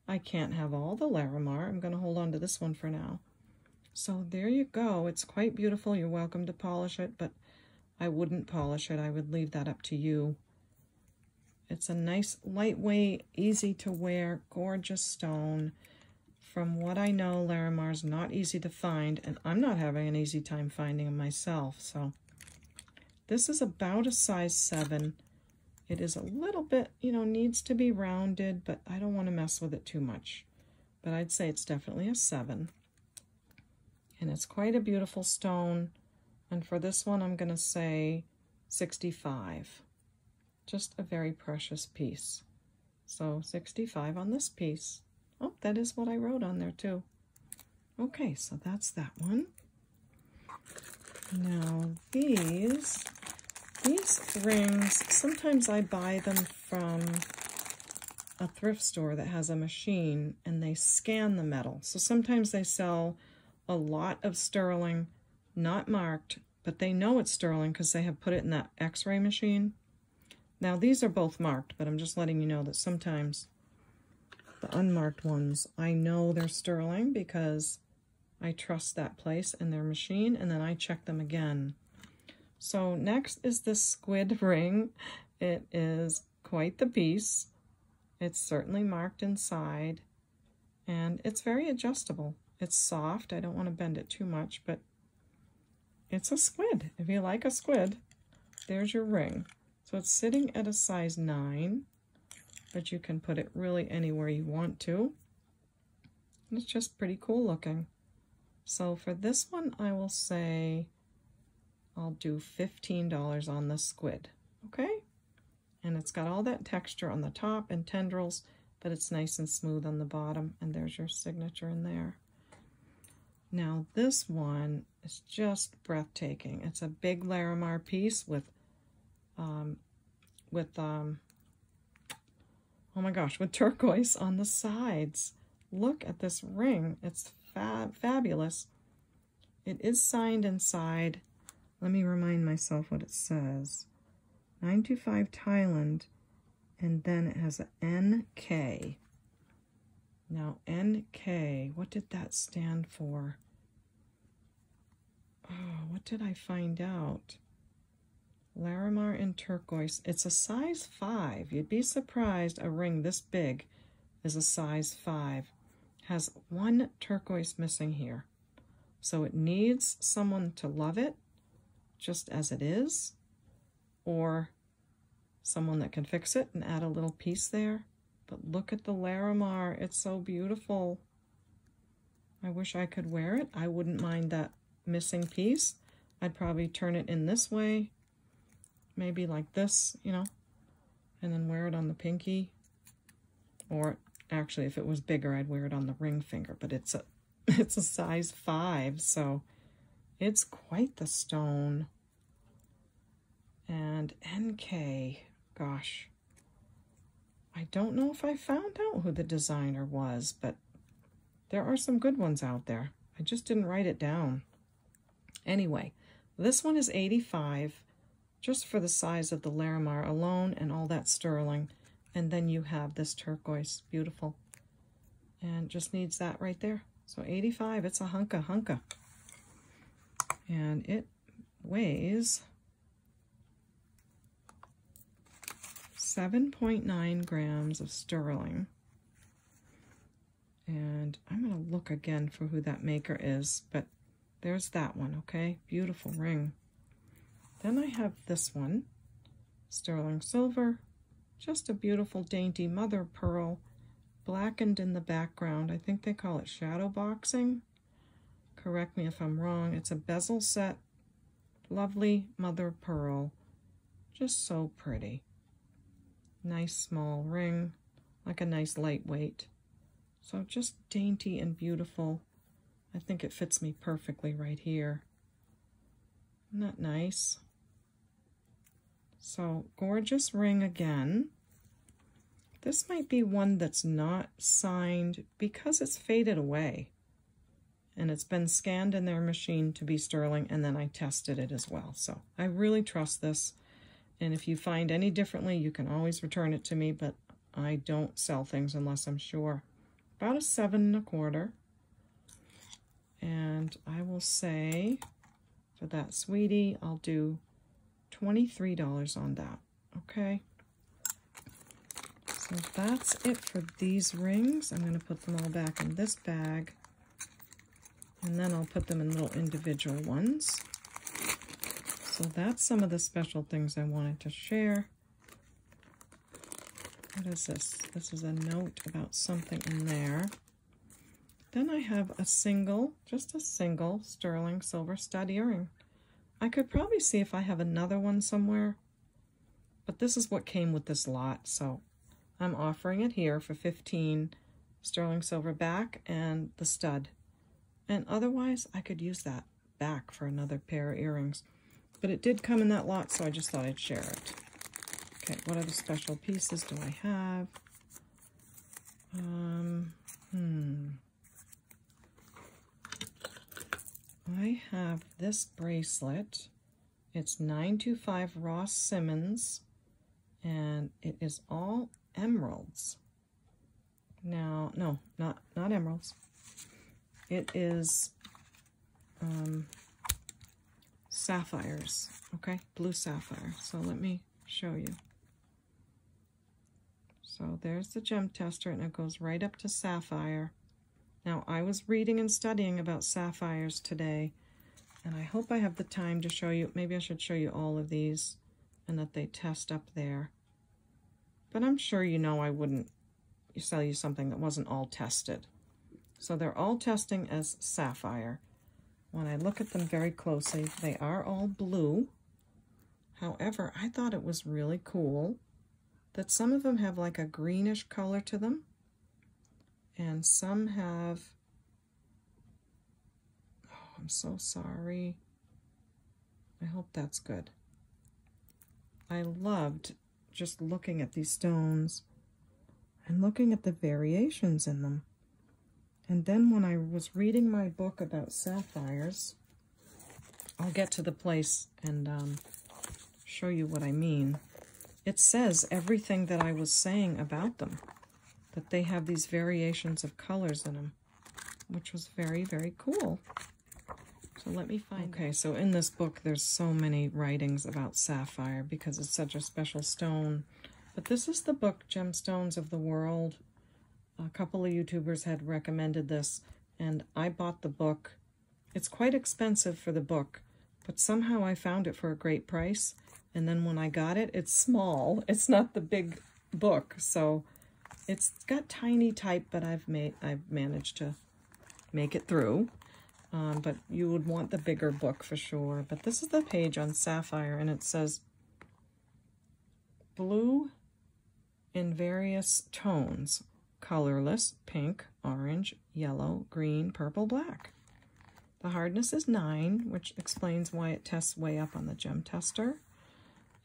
I can't have all the Larimar. I'm going to hold on to this one for now. So there you go. It's quite beautiful. You're welcome to polish it, but I wouldn't polish it. I would leave that up to you. It's a nice, lightweight, easy to wear, gorgeous stone. From what I know, Larimar's not easy to find, and I'm not having an easy time finding them myself. So this is about a size 7. It is a little bit, you know, needs to be rounded, but I don't want to mess with it too much. But I'd say it's definitely a 7. And it's quite a beautiful stone. And for this one, I'm going to say 65. Just a very precious piece. So 65 on this piece. Oh, that is what I wrote on there too. Okay, so that's that one. Now these, these rings, sometimes I buy them from a thrift store that has a machine and they scan the metal. So sometimes they sell a lot of sterling, not marked, but they know it's sterling because they have put it in that x-ray machine. Now these are both marked, but I'm just letting you know that sometimes the unmarked ones, I know they're sterling because I trust that place and their machine, and then I check them again. So next is this squid (laughs) ring. It is quite the piece. It's certainly marked inside, and it's very adjustable. It's soft. I don't want to bend it too much, but it's a squid. If you like a squid, there's your ring. So it's sitting at a size 9, but you can put it really anywhere you want to. And It's just pretty cool looking. So for this one, I will say I'll do $15 on the squid, okay? And it's got all that texture on the top and tendrils, but it's nice and smooth on the bottom, and there's your signature in there. Now this one is just breathtaking. It's a big Larimar piece with, um, with, um, oh my gosh, with turquoise on the sides. Look at this ring. It's fab fabulous. It is signed inside. Let me remind myself what it says. 925 Thailand, and then it has an NK. Now, NK, what did that stand for? Oh, what did I find out? Larimar in turquoise. It's a size 5. You'd be surprised a ring this big is a size 5. Has one turquoise missing here. So it needs someone to love it just as it is, or someone that can fix it and add a little piece there. But look at the Larimar. It's so beautiful. I wish I could wear it. I wouldn't mind that missing piece. I'd probably turn it in this way, maybe like this, you know, and then wear it on the pinky. Or actually, if it was bigger, I'd wear it on the ring finger, but it's a, (laughs) it's a size five, so it's quite the stone. And NK, gosh, I don't know if I found out who the designer was, but there are some good ones out there. I just didn't write it down. Anyway, this one is 85 just for the size of the Larimar alone and all that sterling. And then you have this turquoise, beautiful. And just needs that right there. So 85, it's a hunka hunka. And it weighs 7.9 grams of sterling. And I'm going to look again for who that maker is, but there's that one, okay? Beautiful ring. Then I have this one, sterling silver, just a beautiful dainty mother pearl, blackened in the background. I think they call it shadow boxing. Correct me if I'm wrong. It's a bezel set, lovely mother pearl, just so pretty. Nice small ring, like a nice lightweight. So just dainty and beautiful. I think it fits me perfectly right here. That nice? So, gorgeous ring again. This might be one that's not signed because it's faded away. And it's been scanned in their machine to be sterling, and then I tested it as well. So, I really trust this. And if you find any differently, you can always return it to me, but I don't sell things unless I'm sure. About a seven and a quarter. And I will say for that sweetie, I'll do $23 on that. Okay. So that's it for these rings. I'm going to put them all back in this bag. And then I'll put them in little individual ones. So that's some of the special things I wanted to share. What is this? This is a note about something in there. Then I have a single, just a single sterling silver stud earring. I could probably see if I have another one somewhere, but this is what came with this lot, so I'm offering it here for 15 sterling silver back and the stud. And otherwise, I could use that back for another pair of earrings. But it did come in that lot, so I just thought I'd share it. Okay, what other special pieces do I have? Um, hmm. I have this bracelet. It's 925 Ross-Simons, and it is all emeralds. Now, no, not, not emeralds. It is um, sapphires, okay? Blue sapphire. So let me show you. So there's the gem tester, and it goes right up to sapphire. Now, I was reading and studying about sapphires today, and I hope I have the time to show you. Maybe I should show you all of these and that they test up there. But I'm sure you know I wouldn't sell you something that wasn't all tested. So they're all testing as sapphire. When I look at them very closely, they are all blue. However, I thought it was really cool that some of them have like a greenish color to them and some have oh I'm so sorry. I hope that's good. I loved just looking at these stones and looking at the variations in them. And then when I was reading my book about sapphires I'll get to the place and um, show you what I mean. It says everything that I was saying about them, that they have these variations of colors in them, which was very, very cool. So let me find Okay, so in this book, there's so many writings about sapphire because it's such a special stone. But this is the book, Gemstones of the World. A couple of YouTubers had recommended this, and I bought the book. It's quite expensive for the book, but somehow I found it for a great price. And then when I got it, it's small. It's not the big book, so it's got tiny type, but I've made I've managed to make it through. Um, but you would want the bigger book for sure. But this is the page on Sapphire, and it says blue in various tones, colorless, pink, orange, yellow, green, purple, black. The hardness is 9, which explains why it tests way up on the gem tester.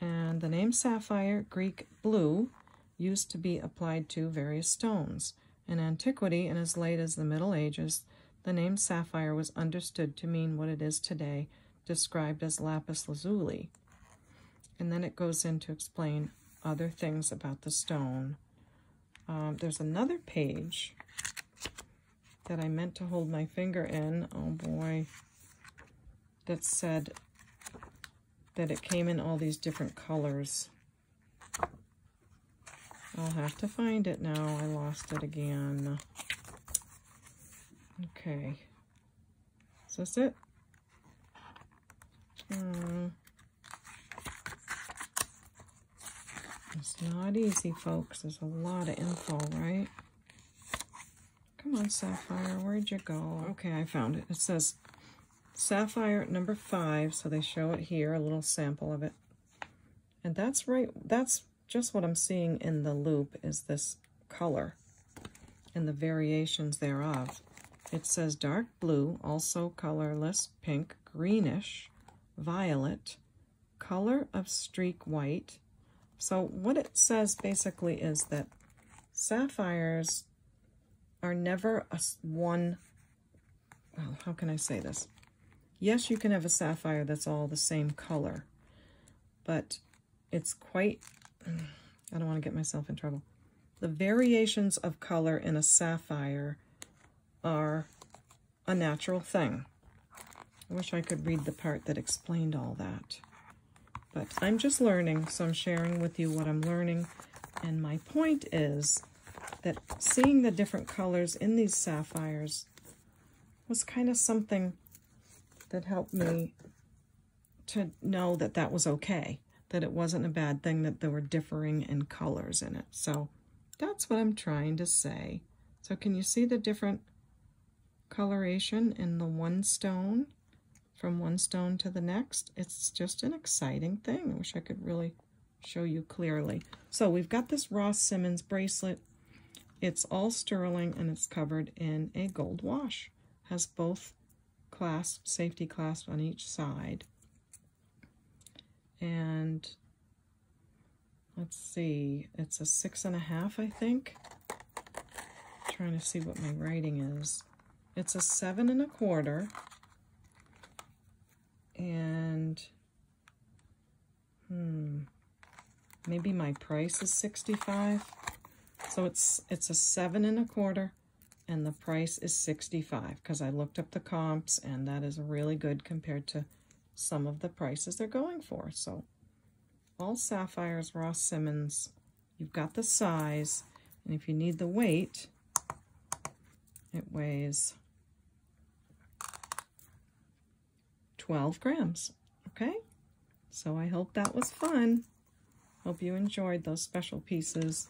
And the name sapphire, Greek blue, used to be applied to various stones. In antiquity and as late as the Middle Ages, the name sapphire was understood to mean what it is today, described as lapis lazuli. And then it goes in to explain other things about the stone. Um, there's another page that I meant to hold my finger in. Oh boy. That said that it came in all these different colors. I'll have to find it now. I lost it again. Okay. Is this it? Hmm. It's not easy, folks. There's a lot of info, right? Come on, Sapphire. Where'd you go? Okay, I found it. It says Sapphire number five, so they show it here, a little sample of it. And that's right, that's just what I'm seeing in the loupe is this color and the variations thereof. It says dark blue, also colorless, pink, greenish, violet, color of streak white. So what it says basically is that sapphires are never a one, well, how can I say this? Yes, you can have a sapphire that's all the same color, but it's quite, I don't want to get myself in trouble. The variations of color in a sapphire are a natural thing. I wish I could read the part that explained all that. But I'm just learning, so I'm sharing with you what I'm learning. And my point is that seeing the different colors in these sapphires was kind of something that helped me to know that that was okay, that it wasn't a bad thing, that there were differing in colors in it. So that's what I'm trying to say. So can you see the different coloration in the one stone from one stone to the next? It's just an exciting thing. I wish I could really show you clearly. So we've got this Ross-Simons bracelet. It's all sterling and it's covered in a gold wash. Has both clasp, safety clasp on each side. And let's see, it's a six and a half, I think. I'm trying to see what my writing is. It's a seven and a quarter. And hmm, maybe my price is 65 so it's it's a seven and a quarter and the price is 65 because I looked up the comps and that is really good compared to some of the prices they're going for. So all sapphires, Ross-Simons, you've got the size and if you need the weight, it weighs 12 grams, okay? So I hope that was fun. Hope you enjoyed those special pieces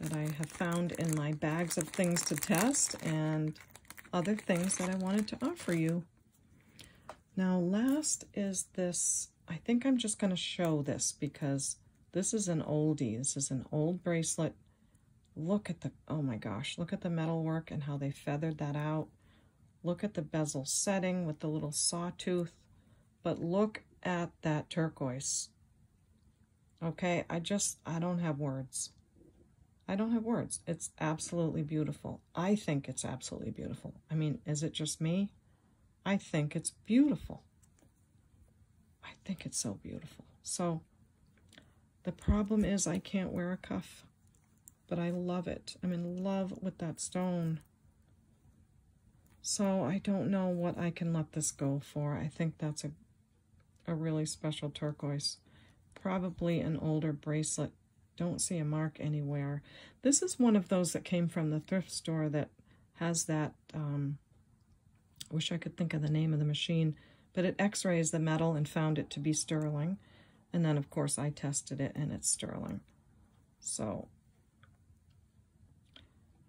that I have found in my bags of things to test and other things that I wanted to offer you. Now last is this, I think I'm just going to show this because this is an oldie. This is an old bracelet. Look at the, oh my gosh, look at the metal work and how they feathered that out. Look at the bezel setting with the little sawtooth. But look at that turquoise. Okay, I just, I don't have words. I don't have words. It's absolutely beautiful. I think it's absolutely beautiful. I mean, is it just me? I think it's beautiful. I think it's so beautiful. So the problem is I can't wear a cuff, but I love it. I'm in love with that stone. So I don't know what I can let this go for. I think that's a, a really special turquoise probably an older bracelet. Don't see a mark anywhere. This is one of those that came from the thrift store that has that, um, wish I could think of the name of the machine, but it x-rays the metal and found it to be sterling. And then, of course, I tested it and it's sterling. So,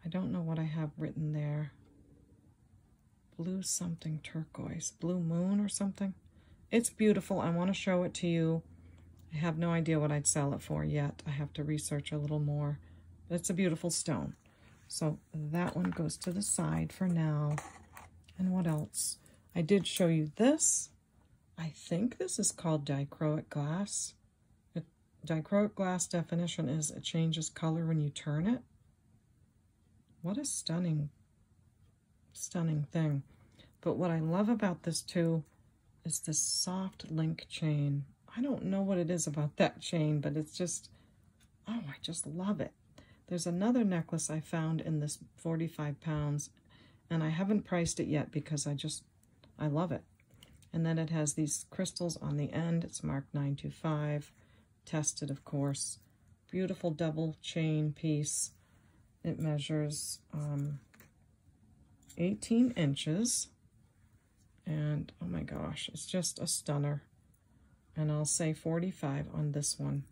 I don't know what I have written there. Blue something turquoise. Blue moon or something. It's beautiful. I want to show it to you. I have no idea what I'd sell it for yet. I have to research a little more. But it's a beautiful stone. So that one goes to the side for now. And what else? I did show you this. I think this is called dichroic glass. It, dichroic glass definition is it changes color when you turn it. What a stunning, stunning thing. But what I love about this too is this soft link chain. I don't know what it is about that chain, but it's just, oh, I just love it. There's another necklace I found in this 45 pounds, and I haven't priced it yet because I just, I love it. And then it has these crystals on the end. It's marked 925, tested, of course. Beautiful double chain piece. It measures um, 18 inches. And, oh my gosh, it's just a stunner and I'll say 45 on this one.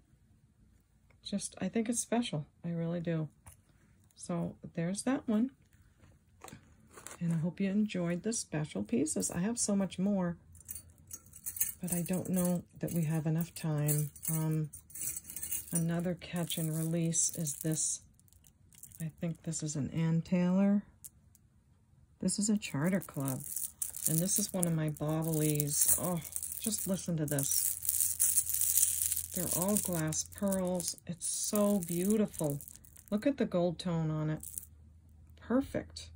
Just, I think it's special. I really do. So there's that one. And I hope you enjoyed the special pieces. I have so much more, but I don't know that we have enough time. Um, another catch and release is this. I think this is an Ann Taylor. This is a charter club. And this is one of my Baubles. Oh, just listen to this. They're all glass pearls. It's so beautiful. Look at the gold tone on it. Perfect.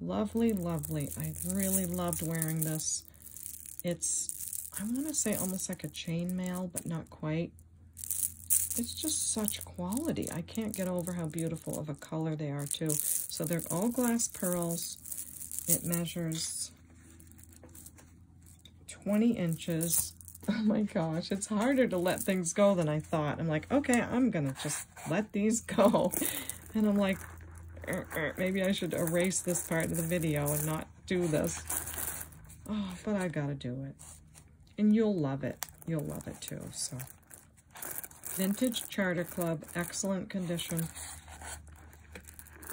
Lovely, lovely. I really loved wearing this. It's, I want to say almost like a chainmail, but not quite. It's just such quality. I can't get over how beautiful of a color they are, too. So they're all glass pearls. It measures 20 inches. (laughs) Oh my gosh, it's harder to let things go than I thought. I'm like, okay, I'm gonna just let these (laughs) go. And I'm like, er, er, maybe I should erase this part of the video and not do this. Oh, but I gotta do it. And you'll love it. You'll love it too, so. Vintage Charter Club, excellent condition.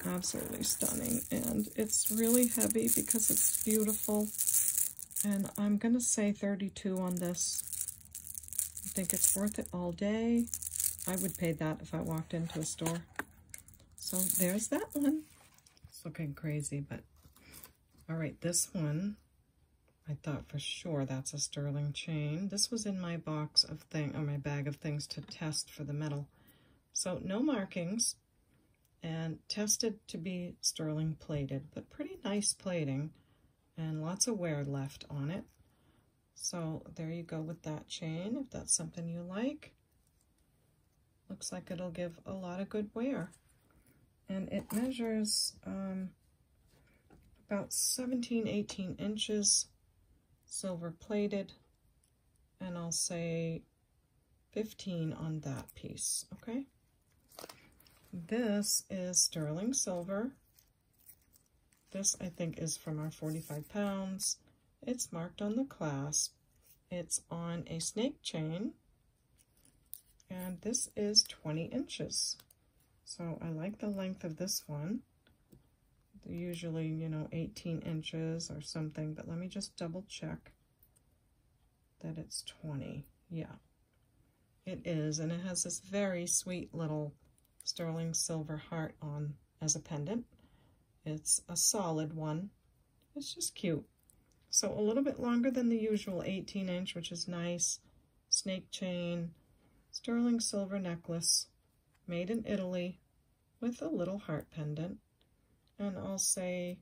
Absolutely stunning. And it's really heavy because it's beautiful. And I'm to say 32 on this. I think it's worth it all day. I would pay that if I walked into a store. So there's that one. It's looking crazy, but all right, this one, I thought for sure that's a sterling chain. This was in my box of thing, or my bag of things to test for the metal. So no markings and tested to be sterling plated, but pretty nice plating and lots of wear left on it. So there you go with that chain, if that's something you like. Looks like it'll give a lot of good wear. And it measures um, about 17, 18 inches, silver plated, and I'll say 15 on that piece, okay? This is sterling silver. This, I think, is from our 45 pounds. It's marked on the clasp. It's on a snake chain. And this is 20 inches. So I like the length of this one. They're usually, you know, 18 inches or something, but let me just double check that it's 20. Yeah, it is. And it has this very sweet little sterling silver heart on as a pendant. It's a solid one. It's just cute. So a little bit longer than the usual 18 inch, which is nice. Snake chain, sterling silver necklace, made in Italy with a little heart pendant. And I'll say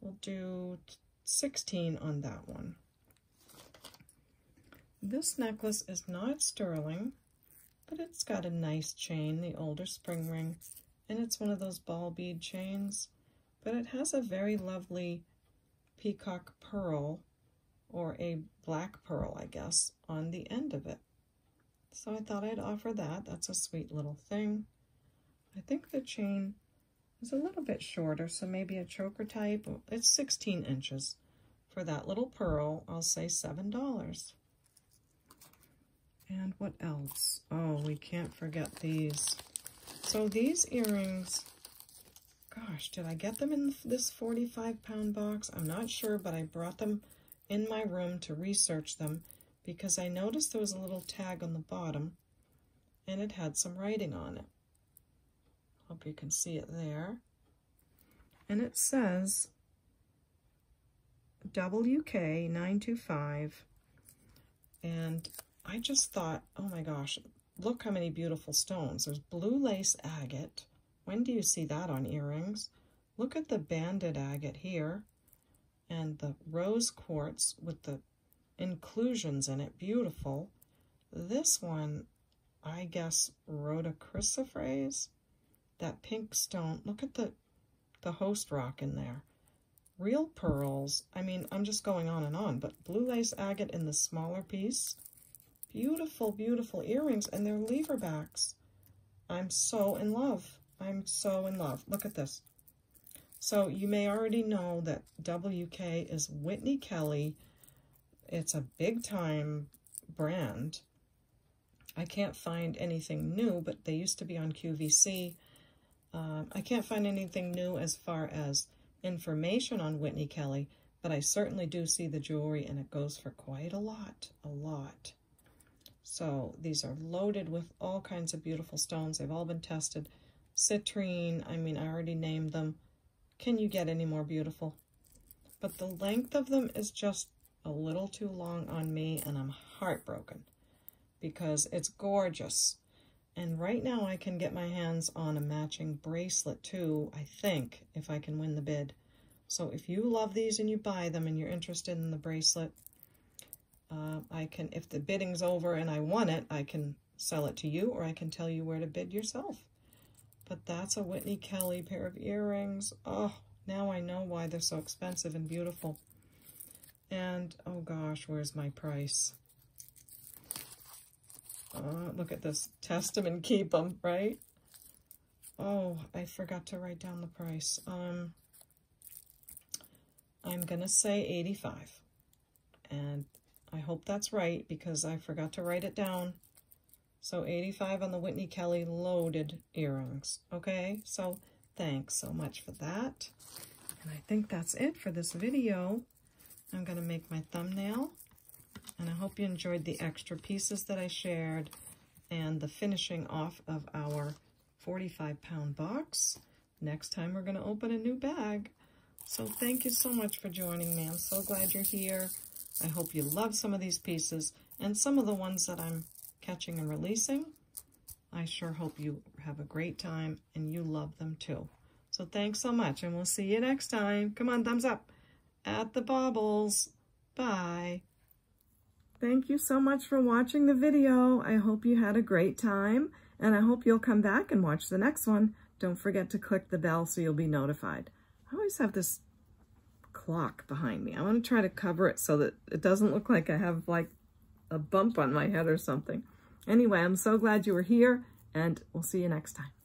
we'll do 16 on that one. This necklace is not sterling, but it's got a nice chain, the older spring ring, and it's one of those ball bead chains, but it has a very lovely peacock pearl, or a black pearl, I guess, on the end of it. So I thought I'd offer that. That's a sweet little thing. I think the chain is a little bit shorter, so maybe a choker type. It's 16 inches. For that little pearl, I'll say $7. And what else? Oh, we can't forget these. So these earrings, gosh, did I get them in this 45 pound box? I'm not sure, but I brought them in my room to research them because I noticed there was a little tag on the bottom and it had some writing on it. Hope you can see it there. And it says WK925 and I just thought, oh my gosh, look how many beautiful stones. There's blue lace agate. When do you see that on earrings? Look at the banded agate here and the rose quartz with the inclusions in it. Beautiful. This one, I guess, rhodochrysophrase. That pink stone. Look at the, the host rock in there. Real pearls. I mean, I'm just going on and on, but blue lace agate in the smaller piece Beautiful, beautiful earrings, and they're lever backs. I'm so in love. I'm so in love. Look at this. So you may already know that WK is Whitney Kelly. It's a big time brand. I can't find anything new, but they used to be on QVC. Um, I can't find anything new as far as information on Whitney Kelly, but I certainly do see the jewelry, and it goes for quite a lot, a lot. So these are loaded with all kinds of beautiful stones. They've all been tested. Citrine, I mean, I already named them. Can you get any more beautiful? But the length of them is just a little too long on me, and I'm heartbroken because it's gorgeous. And right now I can get my hands on a matching bracelet too, I think, if I can win the bid. So if you love these and you buy them and you're interested in the bracelet, uh, I can, if the bidding's over and I won it, I can sell it to you or I can tell you where to bid yourself. But that's a Whitney Kelly pair of earrings. Oh, now I know why they're so expensive and beautiful. And, oh gosh, where's my price? Uh, look at this. Test them and keep them, right? Oh, I forgot to write down the price. Um, I'm going to say 85 And I hope that's right because I forgot to write it down. So 85 on the Whitney Kelly loaded earrings. Okay, so thanks so much for that. And I think that's it for this video. I'm going to make my thumbnail. And I hope you enjoyed the extra pieces that I shared and the finishing off of our 45 pound box. Next time we're going to open a new bag. So thank you so much for joining me. I'm so glad you're here. I hope you love some of these pieces and some of the ones that I'm catching and releasing. I sure hope you have a great time and you love them too. So thanks so much and we'll see you next time. Come on, thumbs up at the baubles. Bye. Thank you so much for watching the video. I hope you had a great time, and I hope you'll come back and watch the next one. Don't forget to click the bell so you'll be notified. I always have this clock behind me. I want to try to cover it so that it doesn't look like I have like a bump on my head or something. Anyway, I'm so glad you were here, and we'll see you next time.